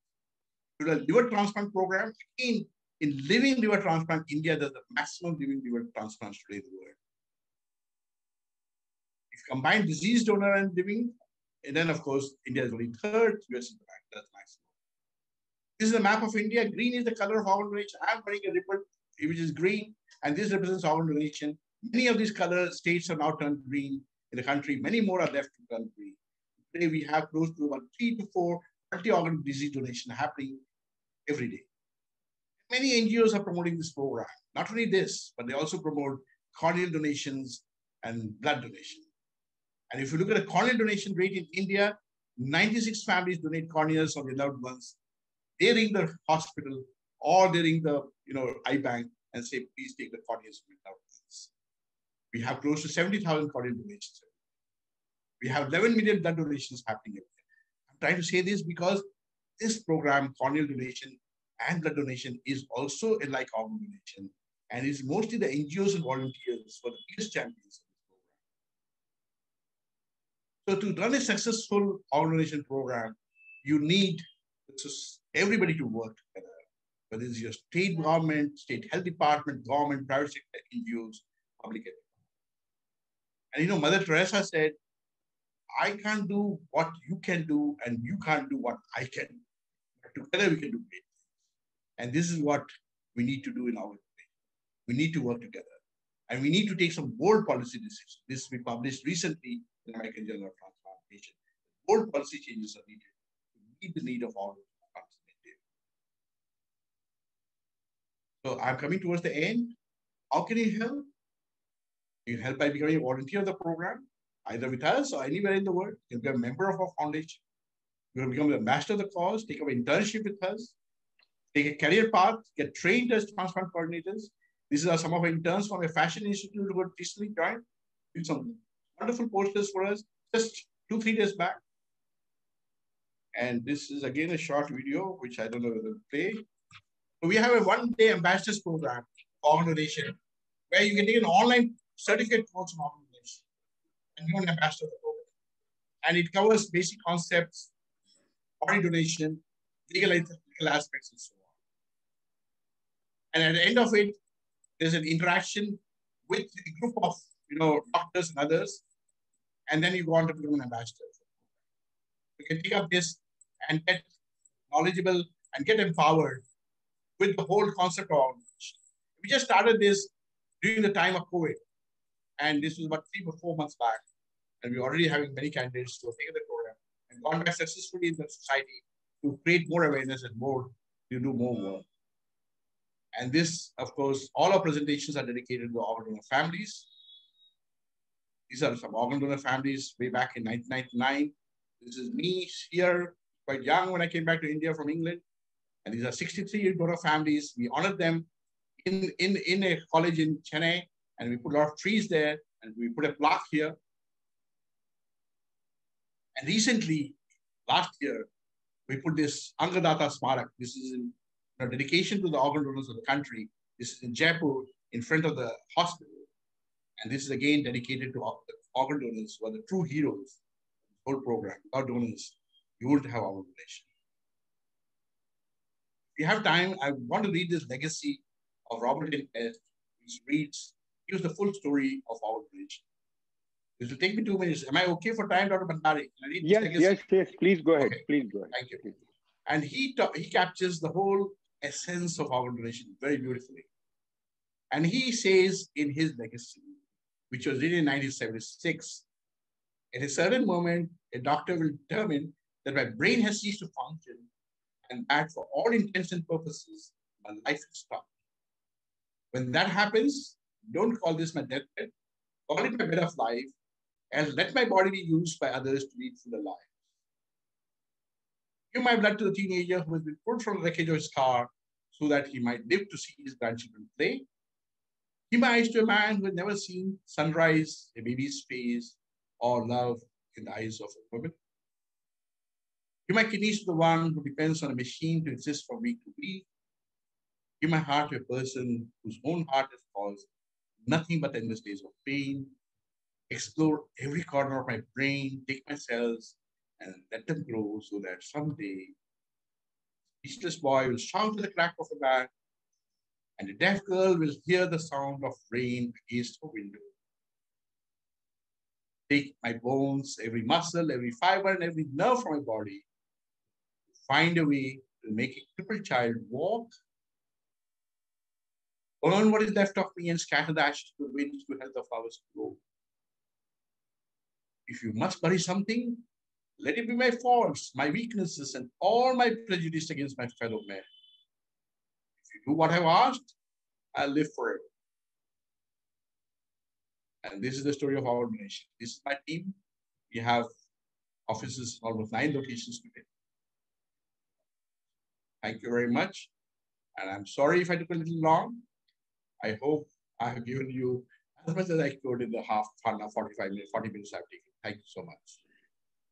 The liver transplant program, in living liver transplant, India does the maximum living liver transplants today in the world. If you combine deceased donor and living, and then of course, India is only third, US is the that's maximum. This is a map of India. Green is the color of organ donation. I'm wearing a ribbon which is green, and this represents organ donation. Many of these color states are now turned green in the country. Many more are left to turn green. Today we have close to about three to four multi-organ deceased donation happening every day. Many NGOs are promoting this program. Not only this, but they also promote corneal donations and blood donation. And if you look at the corneal donation rate in India, 96 families donate corneas for their loved ones. They ring the hospital or they ring the you know eye bank and say, please take the corneas from your loved ones. We have close to 70,000 corneal donations. We have 11 million blood donations happening every day. I'm trying to say this because this program, corneal donation, and blood donation is also a like organ donation. And it's mostly the NGOs and volunteers for the biggest champions of this program. So to run a successful organ donation program, you need everybody to work together. Whether it's your state government, state health department, government, private sector NGOs, public health. And you know, Mother Teresa said, I can't do what you can do, and you can't do what I can. But together we can do great and this is what we need to do in our way. We need to work together. And we need to take some bold policy decisions. This we published recently in the American Journal of Transplantation. Bold policy changes are needed to meet the need of all So I'm coming towards the end. How can you help? You can help by becoming a volunteer of the program, either with us or anywhere in the world. You can be a member of our foundation. You can become a master of the cause, take up an internship with us, take a career path, get trained as transplant coordinators. These are some of our interns from a fashion institute who recently joined. Did some wonderful posters for us just two, three days back. And this is again a short video, which I don't know whether to play. So we have a one-day ambassadors program, organization, where you can take an online certificate course on organization and become an ambassador program. And it covers basic concepts, body donation, legal, legal aspects, and so on. And at the end of it, there's an interaction with a group of you know doctors and others, and then you go on to become an ambassador. You can take up this and get knowledgeable and get empowered with the whole concept of organization. We just started this during the time of COVID. And this was about three or four months back. And we're already having many candidates have taken the and gone successfully in the society to create more awareness and more to do more work. And this, of course, all our presentations are dedicated to organ donor families. These are some organ donor families way back in 1999. This is me here, quite young when I came back to India from England. And these are 63 donor families. We honored them in, in, in a college in Chennai, and we put a lot of trees there, and we put a plaque here. And recently, last year, we put this Angadatta Smarak. This is in you know, dedication to the organ donors of the country. This is in Jaipur, in front of the hospital. And this is again dedicated to the organ donors who are the true heroes of the whole program. Without donors, you wouldn't have our donation you have time, I want to read this legacy of Robert S., which reads, here's the full story of our village. This will take me two minutes. Am I okay for time, Dr. Bhandari? Yes, yes, yes. Please go ahead. Okay. Please go ahead. Thank you. And he he captures the whole essence of our donation very beautifully. And he says in his legacy, which was written in 1976, at a certain moment, a doctor will determine that my brain has ceased to function and that for all intents and purposes, my life is stopped. When that happens, don't call this my deathbed, call it my bed of life, and let my body be used by others to lead the life. Give my blood to the teenager who has been pulled from the wreckage of his car so that he might live to see his grandchildren play. Give my eyes to a man who has never seen sunrise, a baby's face, or love in the eyes of a woman. Give my kidneys to the one who depends on a machine to exist from week to week. Give my heart to a person whose own heart has caused nothing but endless days of pain. Explore every corner of my brain, take my cells, and let them grow so that someday speechless boy will shout to the crack of a bat, and a deaf girl will hear the sound of rain against her window. Take my bones, every muscle, every fiber, and every nerve from my body, find a way to make a crippled child walk, burn what is left of me and scatter the ashes to the winds to help the flowers grow. If you must bury something, let it be my faults, my weaknesses, and all my prejudice against my fellow men. If you do what I've asked, I'll live forever. And this is the story of our nation. This is my team. We have offices, in almost nine locations today. Thank you very much. And I'm sorry if I took a little long. I hope I have given you as much as I could in the half, 45 minutes, 40 minutes I've taken. Thank you so much.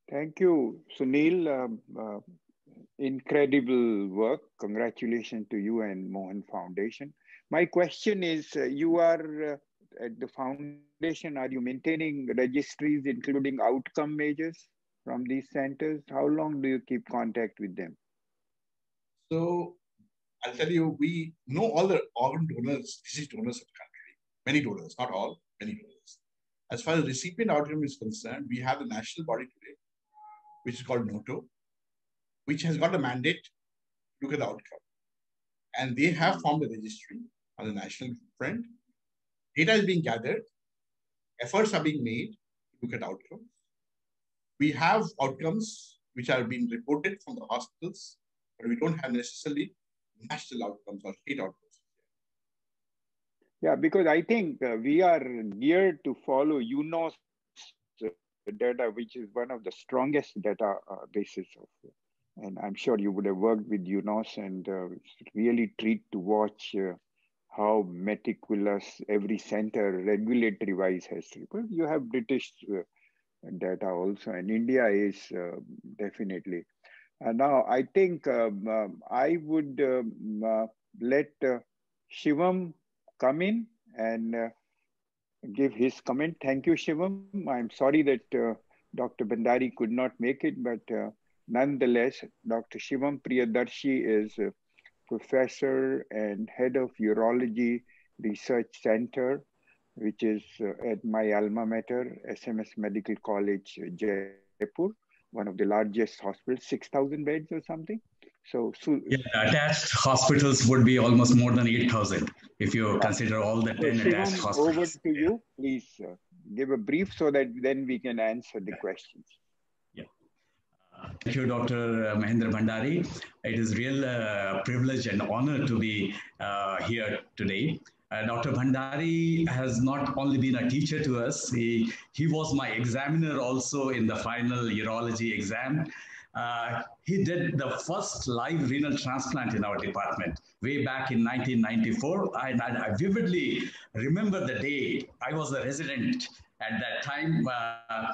Thank you, Sunil. Um, uh, incredible work. Congratulations to you and Mohan Foundation. My question is, uh, you are uh, at the foundation, are you maintaining registries including outcome measures from these centers? How long do you keep contact with them? So I'll tell you, we know all the organ donors, deceased donors of the country, many donors, not all, many donors. As far as recipient outcome is concerned, we have the national body today, which is called NOTTO, which has got a mandate to look at the outcome. And they have formed a registry on the national front. data is being gathered, efforts are being made to look at outcomes. We have outcomes which are being reported from the hospitals, but we don't have necessarily national outcomes or state outcomes. Yeah, because I think uh, we are geared to follow UNOS data, which is one of the strongest data uh, bases of, and I'm sure you would have worked with UNOS and uh, really treat to watch uh, how meticulous every center regulatory wise has to. But you have British uh, data also, and India is uh, definitely. now, I think um, um I would um, let Shivam come in and uh, give his comment. Thank you, Shivam. I'm sorry that uh, Dr. Bhandari could not make it, but uh, nonetheless, Dr. Shivam Priyadarshi is professor and head of Urology Research Center, which is uh, at my alma mater, SMS Medical College, Jaipur, one of the largest hospitals, 6,000 beds or something. So, so yeah, attached hospitals would be almost more than 8,000 if you yeah. consider all the 10 so attached hospitals. Over to you, please uh, give a brief so that then we can answer the questions. Yeah. Uh, thank you, Dr. Mahendra Bhandari. It is real uh, privilege and honor to be uh, here today. Uh, Dr. Bhandari has not only been a teacher to us, he, he was my examiner also in the final urology exam. Uh, he did the first live renal transplant in our department way back in 1994. I, I vividly remember the day I was a resident at that time. Uh,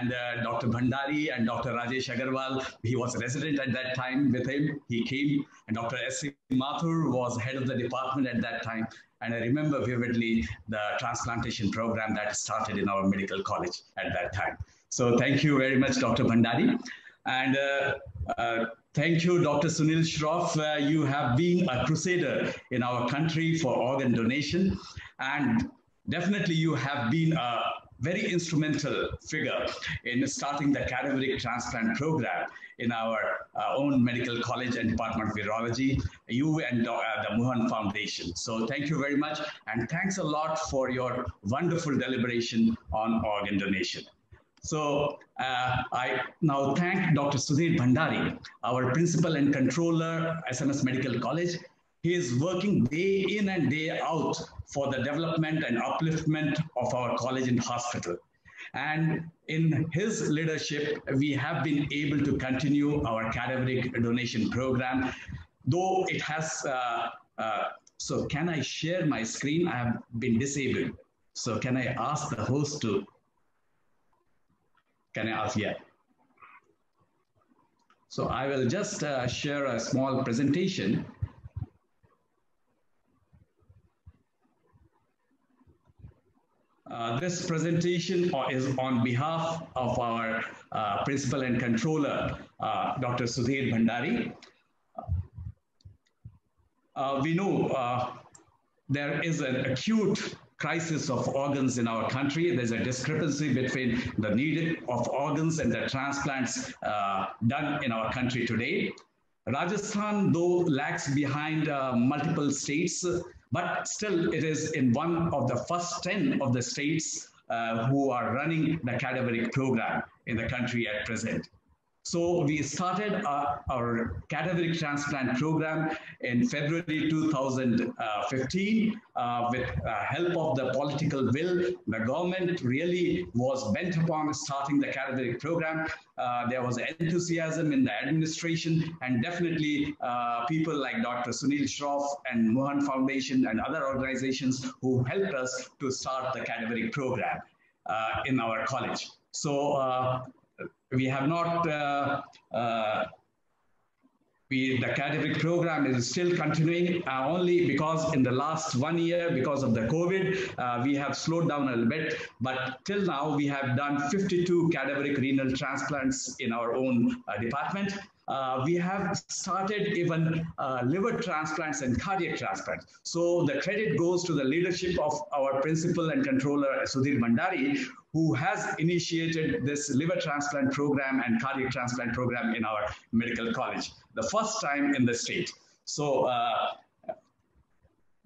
and uh, Dr. Bhandari and Dr. Rajesh Agarwal, he was a resident at that time with him. He came, and Dr. S.C. Mathur was head of the department at that time. And I remember vividly the transplantation program that started in our medical college at that time. So thank you very much, Dr. Bhandari. And uh, uh, thank you, Dr. Sunil Shroff. Uh, you have been a crusader in our country for organ donation. And definitely you have been a very instrumental figure in starting the cadaveric transplant program in our uh, own medical college and department of urology, you and uh, the Mohan Foundation. So thank you very much. And thanks a lot for your wonderful deliberation on organ donation. So uh, I now thank Dr. Sudhir Bhandari, our principal and controller, SMS Medical College. He is working day in and day out for the development and upliftment of our college and hospital. And in his leadership, we have been able to continue our cadaveric donation program, though it has, uh, uh, so can I share my screen? I have been disabled. So can I ask the host to can I ask? Yeah. So I will just uh, share a small presentation. Uh, this presentation is on behalf of our uh, principal and controller, uh, Dr. Sudhir Bhandari. Uh, we know uh, there is an acute crisis of organs in our country. There's a discrepancy between the need of organs and the transplants uh, done in our country today. Rajasthan, though, lags behind uh, multiple states, but still it is in one of the first 10 of the states uh, who are running the cadaveric program in the country at present. So we started our, our cadaveric transplant program in February 2015 uh, with uh, help of the political will. The government really was bent upon starting the cadaveric program. Uh, there was enthusiasm in the administration and definitely uh, people like Dr. Sunil Shroff and Mohan Foundation and other organizations who helped us to start the cadaveric program uh, in our college. So uh, we have not uh, uh, we, the cadaveric program is still continuing uh, only because in the last one year, because of the COVID, we have slowed down a little bit. But till now, we have done 52 cadaveric renal transplants in our own department. Uh, we have started even uh, liver transplants and cardiac transplants. So the credit goes to the leadership of our principal and controller, Sudhir Bhandari, who has initiated this liver transplant program and cardiac transplant program in our medical college, the first time in the state. So uh,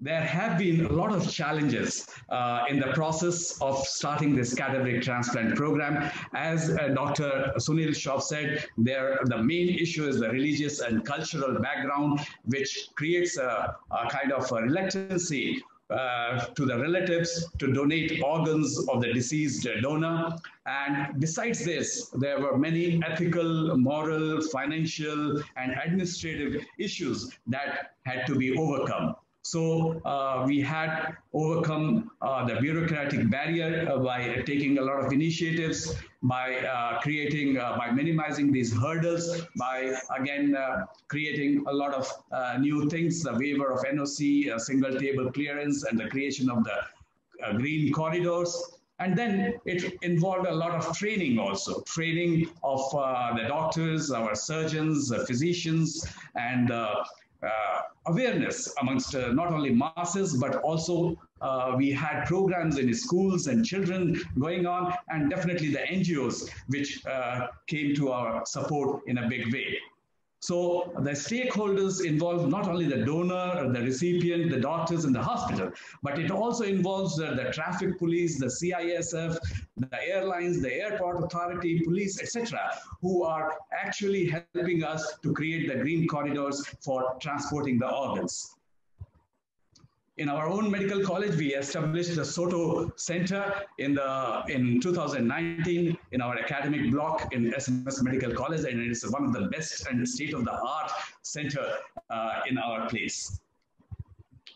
there have been a lot of challenges uh, in the process of starting this cadaveric transplant program. As uh, Dr. Sunil Shroff said, there, the main issue is the religious and cultural background, which creates a, a kind of a reluctancy uh, to the relatives to donate organs of the deceased donor. And besides this, there were many ethical, moral, financial, and administrative issues that had to be overcome. So uh, we had overcome uh, the bureaucratic barrier uh, by taking a lot of initiatives, by uh, creating, uh, by minimizing these hurdles, by again uh, creating a lot of new things, the waiver of NOC, single table clearance, and the creation of the green corridors. And then it involved a lot of training also, training of the doctors, our surgeons, physicians, and awareness amongst uh, not only masses, but also uh, we had programs in schools and children going on, and definitely the NGOs, which came to our support in a big way. So the stakeholders involve not only the donor, uh, the recipient, the doctors in the hospital, but it also involves the, the traffic police, the CISF, the airlines, the airport authority, police, etc., who are actually helping us to create the green corridors for transporting the organs in our own medical college, we established the SOTTO Center in the in 2019 in our academic block in SMS Medical College, and it is one of the best and state-of-the-art center uh, in our place.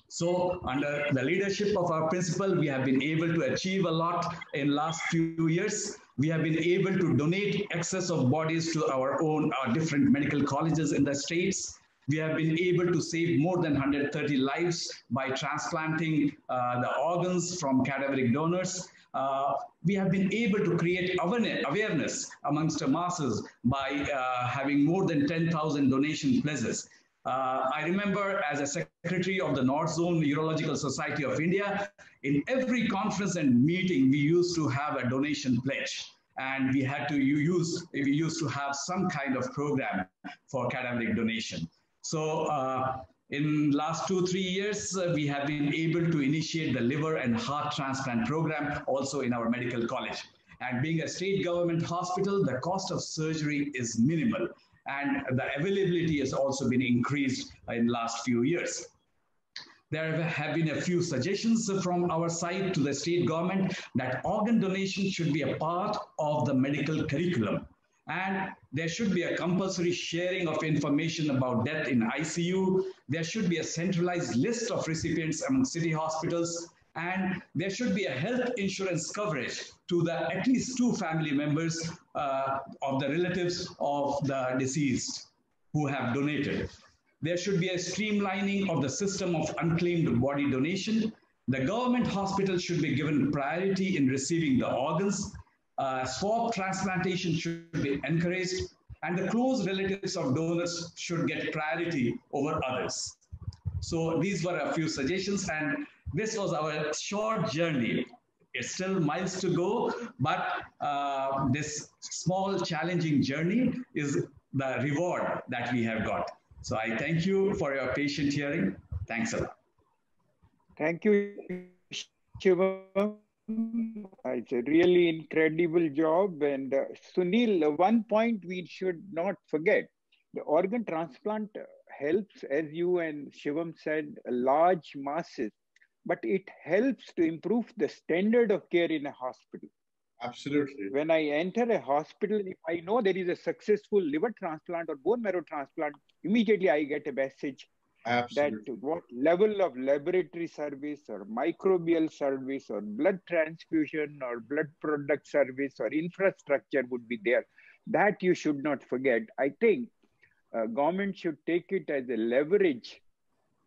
So under the leadership of our principal, we have been able to achieve a lot in last few years. We have been able to donate excess of bodies to our own our different medical colleges in the states we have been able to save more than 130 lives by transplanting uh, the organs from cadaveric donors. Uh, we have been able to create awareness amongst the masses by uh, having more than 10,000 donation pledges. Uh, I remember as a secretary of the North Zone Urological Society of India, in every conference and meeting, we used to have a donation pledge and we had to use we used to have some kind of program for cadaveric donation so uh, in last two, three years, uh, we have been able to initiate the liver and heart transplant program also in our medical college. And being a state government hospital, the cost of surgery is minimal. And the availability has also been increased in last few years. There have been a few suggestions from our side to the state government that organ donation should be a part of the medical curriculum. And there should be a compulsory sharing of information about death in ICU. There should be a centralized list of recipients among city hospitals. And there should be a health insurance coverage to the at least two family members uh, of the relatives of the deceased who have donated. There should be a streamlining of the system of unclaimed body donation. The government hospital should be given priority in receiving the organs uh, swap transplantation should be encouraged, and the close relatives of donors should get priority over others. So these were a few suggestions, and this was our short journey. It's still miles to go, but uh, this small, challenging journey is the reward that we have got. So I thank you for your patient hearing. Thanks a lot. Thank you, Shivam. It's a really incredible job. And uh, Sunil, one point we should not forget the organ transplant helps, as you and Shivam said, large masses, but it helps to improve the standard of care in a hospital. Absolutely. When I enter a hospital, if I know there is a successful liver transplant or bone marrow transplant, immediately I get a message Absolutely. that what level of laboratory service or microbial service or blood transfusion or blood product service or infrastructure would be there. That you should not forget. I think uh, government should take it as a leverage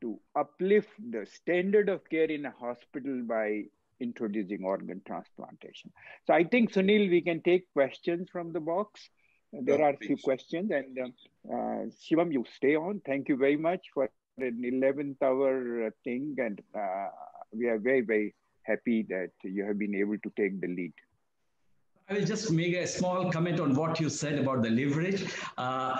to uplift the standard of care in a hospital by introducing organ transplantation. So I think Sunil, we can take questions from the box. There are a few questions, and uh, uh, Shivam, you stay on. Thank you very much for an 11th hour uh, thing, and uh, we are very, very happy that you have been able to take the lead. I will just make a small comment on what you said about the leverage. Uh,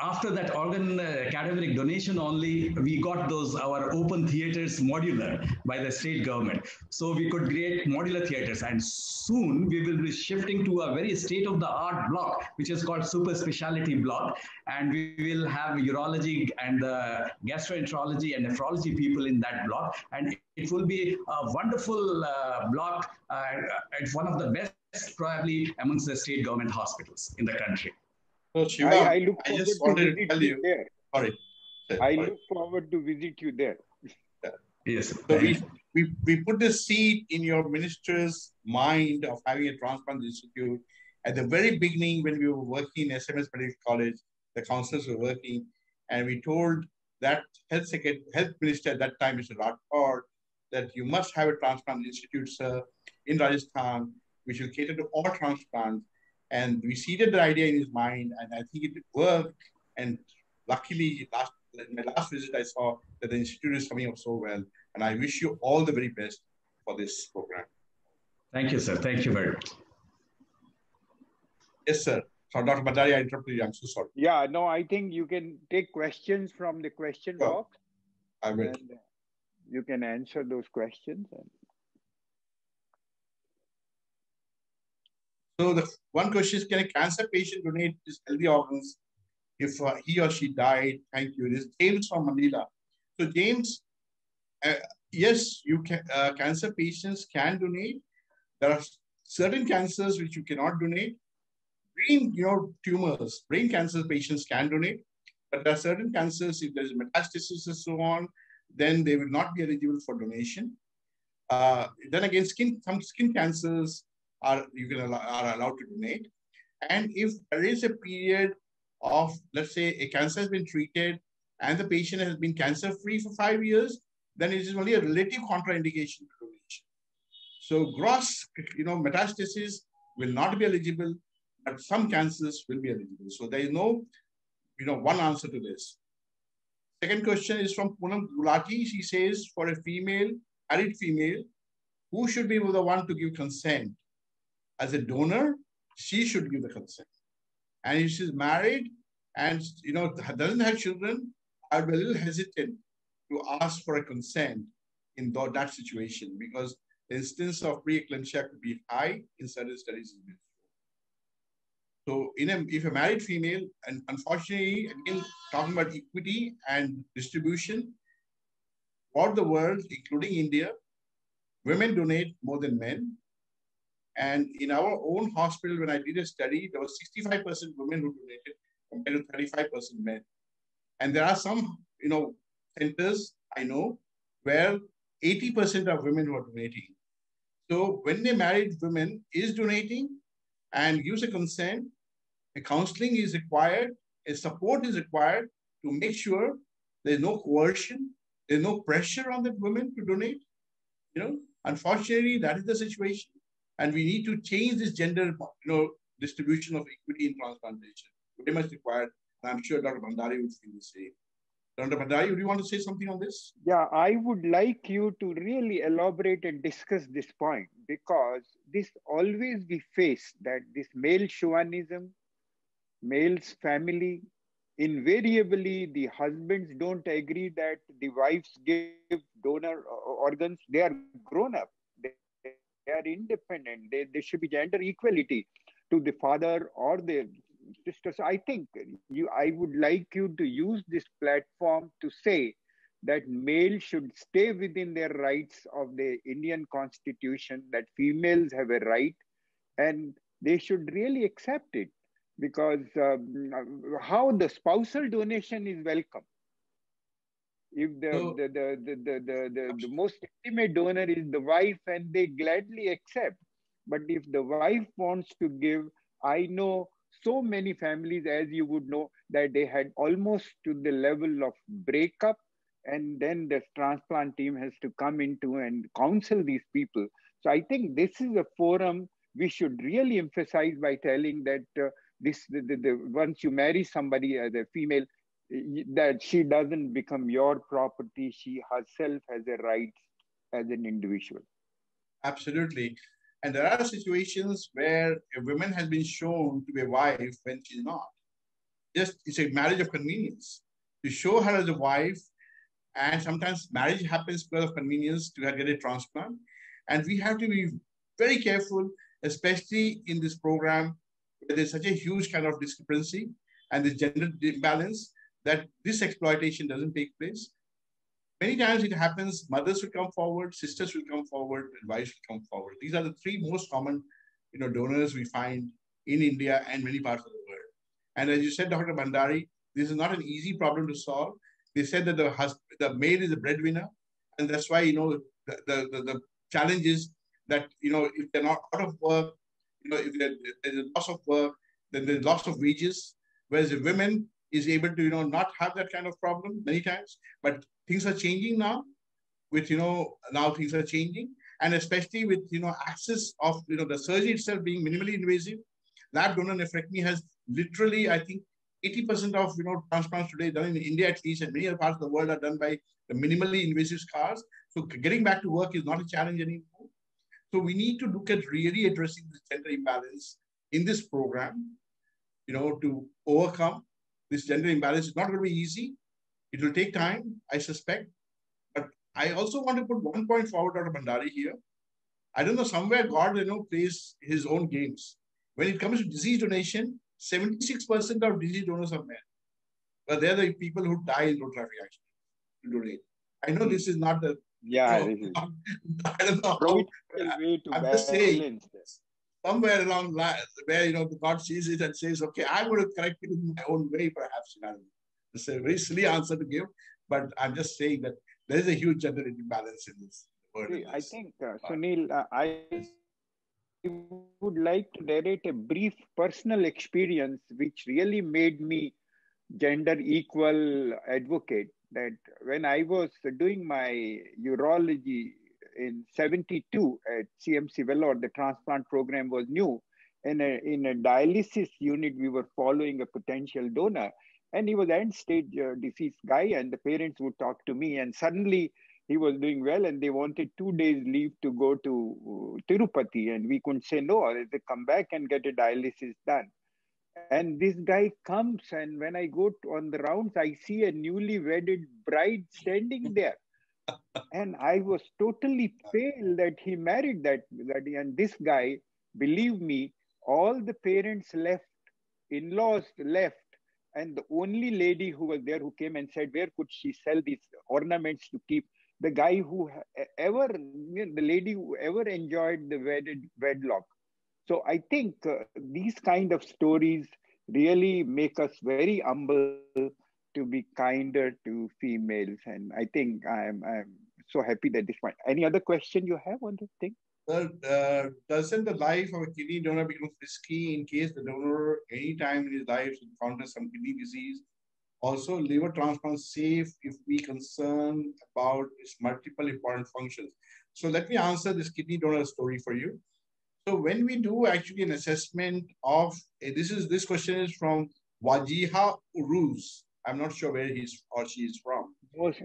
after that organ uh, cadaveric donation only we got those our open theaters modular by the state government. So we could create modular theaters. And soon we will be shifting to a very state of the art block which is called super specialty block. And we will have urology and the gastroenterology and nephrology people in that block. And it will be a wonderful uh, block uh, it's one of the best probably amongst the state government hospitals in the country so Shiva, I, I, look forward I just wanted to, to tell you. There. Sorry. I look forward to visit you there. Yes. So we, we, we put the seed in your minister's mind of having a transplant institute. At the very beginning, when we were working in SMS Medical College, the counselors were working, and we told that health secretary, health minister at that time, Mr. Rathod, that you must have a transplant institute, sir, in Rajasthan, which will cater to all transplants. And we seeded the idea in his mind, and I think it worked. And luckily, last my last visit, I saw that the institute is coming up so well. And I wish you all the very best for this program. Thank you, sir. Thank you very much. Yes, sir. So, Dr. Bhandari, I interrupted you. I'm so sorry. Yeah, no, I think you can take questions from the question box. I will. Uh, you can answer those questions. And... So the one question is, can a cancer patient donate his healthy organs if uh, he or she died? Thank you. This is James from Manila. So James, uh, yes, you can. Uh, cancer patients can donate. There are certain cancers which you cannot donate. Brain, you know, tumors, brain cancer patients can donate, but there are certain cancers. If there's metastasis and so on, then they will not be eligible for donation. Uh, then again, skin some skin cancers are you can allow, are allowed to donate. And if there is a period of, let's say, a cancer has been treated and the patient has been cancer free for five years, then it is only a relative contraindication to donation. So gross, you know, metastasis will not be eligible, but some cancers will be eligible. So there is no, you know, one answer to this. Second question is from Poonam Gulati. She says, for a female, married female, who should be the one to give consent? As a donor, she should give the consent. And if she's married and you know doesn't have children, I'd be a little hesitant to ask for a consent in that situation because the instance of preeclampsia could be high in certain studies. So in a, if a married female, and unfortunately, again, talking about equity and distribution, throughout the world, including India, women donate more than men. And in our own hospital, when I did a study, there was 65% women who donated compared to 35% men. And there are some, you know, centers I know where 80% of women who are donating. So when a married woman is donating and gives a consent, a counseling is required, a support is required to make sure there's no coercion, there's no pressure on that women to donate. You know, unfortunately, that is the situation. And we need to change this gender you know, distribution of equity in transplantation. Very much required. And I'm sure Dr. Bhandari would feel the same. Dr. Bhandari, would you want to say something on this? Yeah, I would like you to really elaborate and discuss this point because this always we face that this male chauvinism, male's family, invariably the husbands don't agree that the wives give donor uh, organs. They are grown up they are independent. They, there should be gender equality to the father or the sisters. I think you, I would like you to use this platform to say that males should stay within their rights of the Indian constitution, that females have a right, and they should really accept it because um, how the spousal donation is welcome if the, so, the, the, the, the, the, the, the most intimate donor is the wife and they gladly accept. But if the wife wants to give i know so many families as you would know that they had almost to the level of breakup and then the transplant team has to come into and counsel these people. So i think this is a forum we should really emphasize by telling that uh, this the, the, the, once you marry somebody as a female that she doesn't become your property. She herself has a right as an individual. Absolutely. And there are situations where a woman has been shown to be a wife when she's not. Just it's a marriage of convenience. To show her as a wife. And sometimes marriage happens because of convenience to get a transplant. And we have to be very careful, especially in this program where there's such a huge kind of discrepancy and the gender imbalance that this exploitation doesn't take place. Many times it happens, mothers will come forward, sisters will come forward, and wives will come forward. These are the three most common you know, donors we find in India and many parts of the world. And as you said, Dr. Bhandari, this is not an easy problem to solve. They said that the husband, the male is the breadwinner, and that's why you know the, the, the, challenge is that you know if they're not out of work, you know if there's a loss of work, then there's loss of wages. Whereas the women is able to you know not have that kind of problem many times. But things are changing now. With you know now things are changing, and especially with you know access of you know the surgery itself being minimally invasive, lap donor nephrectomy has literally I think 80% of you know transplants today done in India at least and many other parts of the world are done by the minimally invasive scars. So getting back to work is not a challenge anymore. So we need to look at really addressing the gender imbalance in this program, you know, to overcome this gender imbalance. is not going to be easy. It will take time, I suspect. But I also want to put one point forward out of Bhandari here. I don't know, somewhere God, you know, plays his own games. When it comes to deceased donation, 76% of deceased donors are men. But they're the people who die in road traffic accidents to donate. I know this is not the yeah, I don't know. How, I'm just saying somewhere along the where you know God sees it and says, okay, I'm going to correct it in my own way, perhaps. You know, it's a very silly answer to give, but I'm just saying that there is a huge gender imbalance in this. See, I think, uh, Sunil, uh, I would like to narrate a brief personal experience which really made me gender equal advocate that when i was doing my urology in 72 at cmc vellore the transplant program was new in a, in a dialysis unit we were following a potential donor and he was end stage uh, disease guy and the parents would talk to me and suddenly he was doing well and they wanted two days leave to go to uh, Tirupati and we couldn't say no. They come back and get a dialysis done. And this guy comes and when I go on the rounds, I see a newly wedded bride standing there. And I was totally pale that he married that, that and this guy, believe me, all the parents left, in-laws left, and the only lady who was there who came and said, where could she sell these ornaments to keep? the guy who ever, the lady who ever enjoyed the wedded wedlock. So I think uh, these kind of stories really make us very humble to be kinder to females. And I think I'm, I'm so happy that this point. Any other question you have on this thing? Well, uh, doesn't the life of a kidney donor become risky in case the donor, anytime in his life, encounters some kidney disease also, liver transplant safe if we concern about its multiple important functions. So let me answer this kidney donor story for you. So when we do actually an assessment of, eh, this is this question is from Wajiha Uruz. I'm not sure where he's or she is from.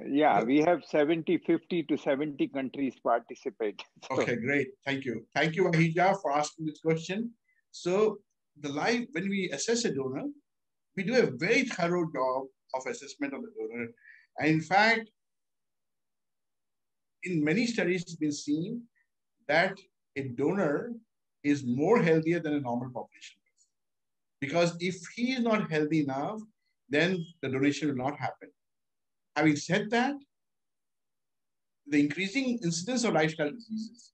Yeah, we have 70, 50 to 70 countries participate. So. Okay, great. Thank you. Thank you, Wahija, for asking this question. So the life, when we assess a donor, we do a very thorough job of assessment of the donor. And in fact, in many studies, it's been seen that a donor is more healthier than a normal population. Because if he is not healthy enough, then the donation will not happen. Having said that, the increasing incidence of lifestyle diseases,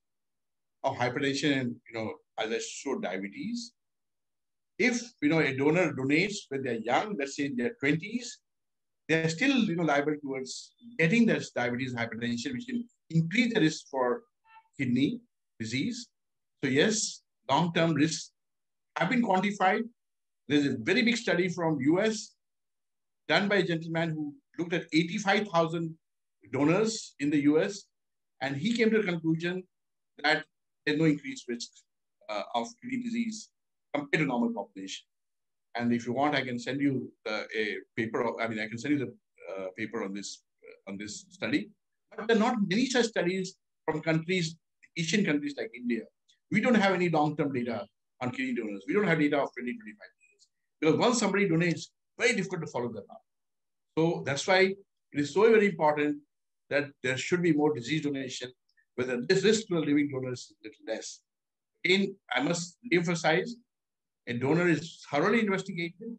of hypertension and, you know, as I showed, diabetes, if you know a donor donates when they're young, let's say in their 20s, they're still you know liable towards getting this diabetes hypertension, which can increase the risk for kidney disease. So yes, long-term risks have been quantified. There's a very big study from US done by a gentleman who looked at 85,000 donors in the US, and he came to the conclusion that there's no increased risk uh, of kidney disease compared to normal population. And if you want, I can send you uh, a paper. I mean, I can send you the uh, paper on this on this study. But there are not many such studies from countries, Asian countries like India. We don't have any long-term data on kidney donors. We don't have data of 20, 25 years. Because once somebody donates, very difficult to follow them up. So that's why it is so very important that there should be more deceased donation, whether this risk to a living donor is a little less. Again, I must emphasize, a donor is thoroughly investigated,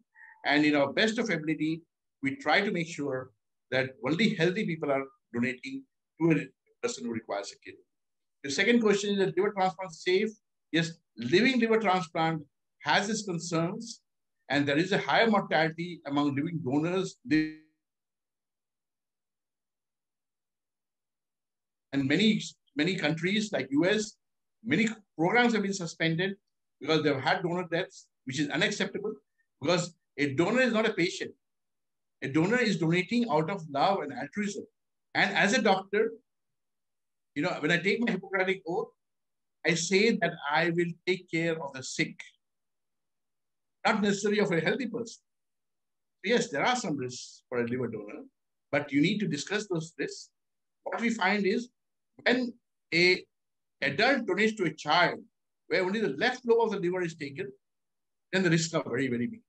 and in our best of ability, we try to make sure that only healthy people are donating to a person who requires a kidney. The second question is that liver transplant safe? Yes, living liver transplant has its concerns, and there is a higher mortality among living donors. And many, many countries like US, many programs have been suspended because they've had donor deaths, which is unacceptable because a donor is not a patient. A donor is donating out of love and altruism. And as a doctor, you know, when I take my Hippocratic oath, I say that I will take care of the sick, not necessarily of a healthy person. Yes, there are some risks for a liver donor, but you need to discuss those risks. What we find is when a adult donates to a child, where only the left lobe of the liver is taken, then the risks are very, very big.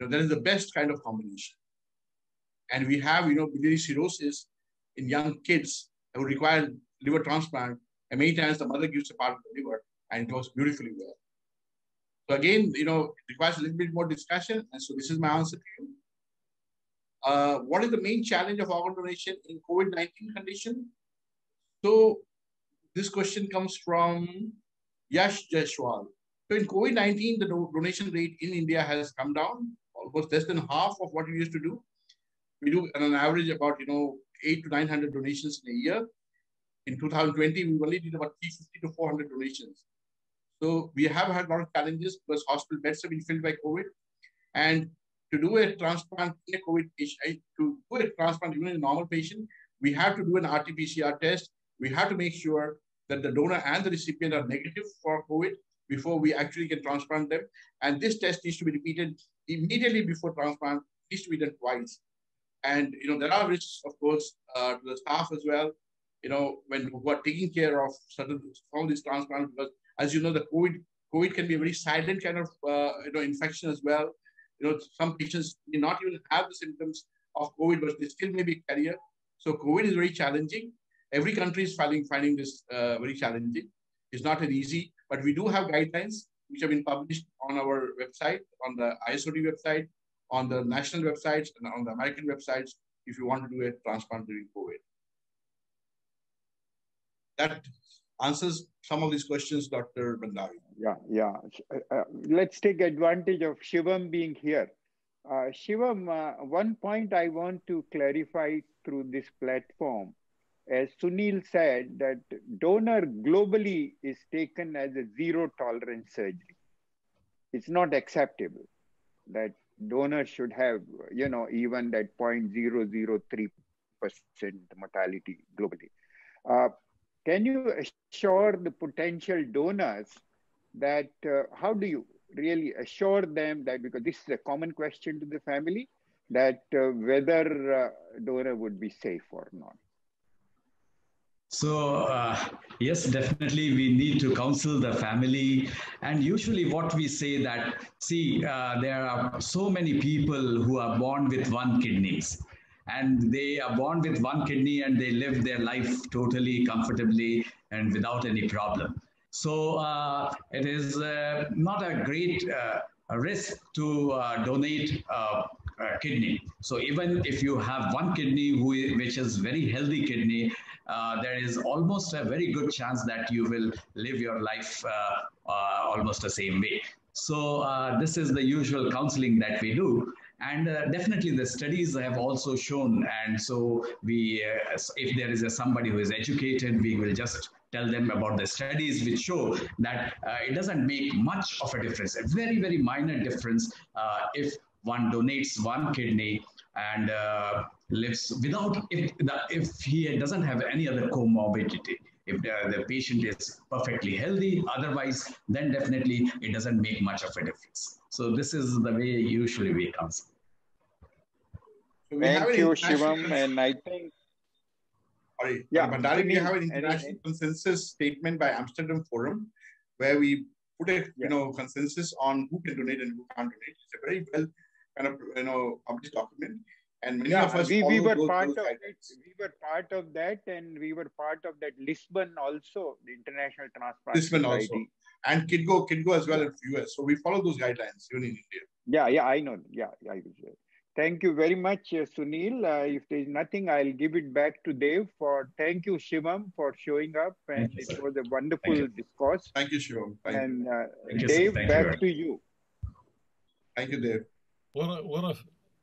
So that is the best kind of combination. And we have, you know, biliary cirrhosis in young kids who require liver transplant. And many times the mother gives a part of the liver and it goes beautifully well. So again, you know, it requires a little bit more discussion. And so this is my answer to you. Uh, what is the main challenge of organ donation in COVID-19 condition? So this question comes from Yash Jaiswal. So in COVID-19, the donation rate in India has come down almost less than half of what we used to do. We do on an average about, you know, eight to 900 donations in a year. In 2020, we only did about 350 to 400 donations. So we have had a lot of challenges because hospital beds have been filled by COVID. And to do a transplant in a COVID patient, to do a transplant even in a normal patient, we have to do an RT-PCR test. We have to make sure that the donor and the recipient are negative for COVID before we actually can transplant them. And this test needs to be repeated immediately before transplant, needs to be done twice. And you know there are risks, of course, uh, to the staff as well. You know when we're taking care of certain all these transplants, because as you know, the COVID COVID can be a very silent kind of uh, you know infection as well. You know some patients may not even have the symptoms of COVID, but they still may be carrier. So COVID is very challenging. Every country is finding finding this uh, very challenging. It's not an easy, but we do have guidelines which have been published on our website, on the ISOT website, on the national websites, and on the American websites if you want to do a transplant during COVID. That answers some of these questions, Dr. Bhandari. Yeah, yeah. Uh, uh, let's take advantage of Shivam being here. Uh, Shivam, uh, one point I want to clarify through this platform. As Sunil said, that donor globally is taken as a zero tolerance surgery. It's not acceptable that donors should have, you know, even that 0.003% mortality globally. Uh, can you assure the potential donors that uh, how do you really assure them that because this is a common question to the family that uh, whether uh, donor would be safe or not so, uh, yes, definitely we need to counsel the family. And usually, what we say that, see, uh, there are so many people who are born with one kidneys and they are born with one kidney and they live their life totally comfortably and without any problem. So, uh, it is uh, not a great uh, risk to uh, donate a kidney. So even if you have one kidney who, which is very healthy kidney, uh, there is almost a very good chance that you will live your life uh, uh, almost the same way. So uh, this is the usual counseling that we do. And uh, definitely the studies have also shown. And so we, uh, if there is a, somebody who is educated, we will just tell them about the studies which show that it doesn't make much of a difference, a very, very minor difference if one donates one kidney and uh, lives without if if he doesn't have any other comorbidity if the, the patient is perfectly healthy otherwise then definitely it doesn't make much of a difference so this is the way usually we counsel so thank you shivam and i think Sorry, yeah, Bhandari, we have an international any, consensus statement by Amsterdam Forum where we put a yeah. you know consensus on who can donate and who can't donate. It's a very well kind of you know published document, and many yeah, of us we, we were those, part those of it. We were part of that, and we were part of that Lisbon also, the International Transplant Lisbon Society. also. And KDIGO, KDIGO as well in US. So we follow those guidelines even in India. Yeah, yeah, I know. Yeah, yeah, I was. Thank you very much, uh, Sunil. Uh, if there's nothing, I'll give it back to Dave for thank you, Shivam, for showing up. And you, it was a wonderful you. discourse. Thank you, Shivam. Thank and uh, Thank you. Dave, Thank you back very to you. Thank you, Dave. What a what a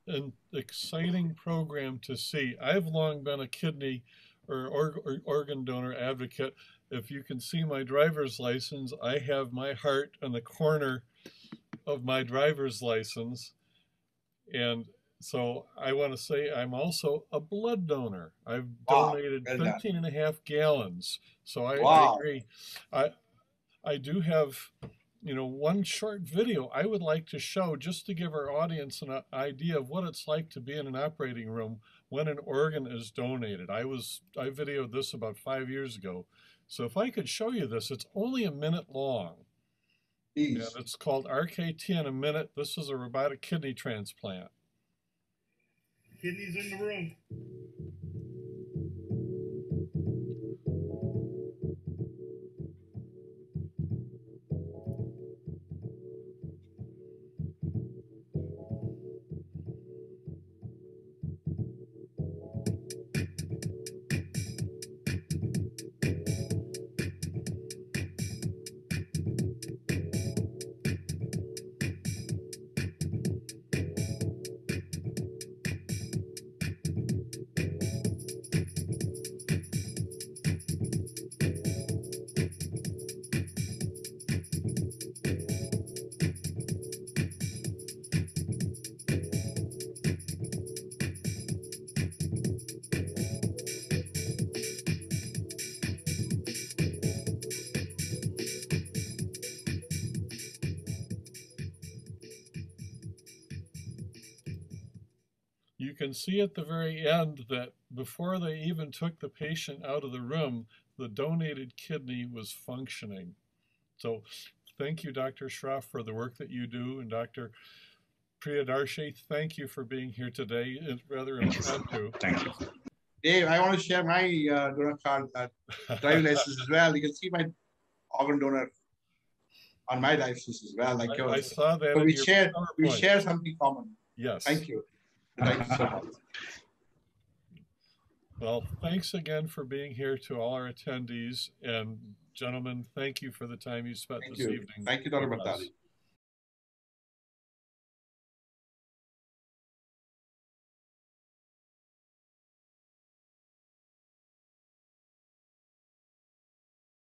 an exciting program to see. I've long been a kidney or, or, or organ donor advocate. If you can see my driver's license, I have my heart in the corner of my driver's license. And so I want to say I'm also a blood donor. I've Wow, donated well done. 13 and a half gallons. So I, I agree. I I do have you know, one short video I would like to show just to give our audience an idea of what it's like to be in an operating room when an organ is donated. I was I videoed this about five years ago. So if I could show you this, it's only a minute long. And it's called RKT in a minute. This is a robotic kidney transplant. Kidneys in the room. See at the very end that before they even took the patient out of the room, the donated kidney was functioning. So thank you, Dr. Shroff, for the work that you do. And Dr. Priyadarshi, thank you for being here today. It's rather Thank you, sir. impromptu. Thank you. Dave, I want to share my uh, donor card, uh, driving license as well. You can see my organ donor on my license as well, like I, I saw that So in we your share, we share something common. Yes. Thank you. Thank you so much. Well, thanks again for being here to all our attendees. And gentlemen, thank you for the time you spent Thank this you. evening. Thank you, Dr. with us. Bhattali.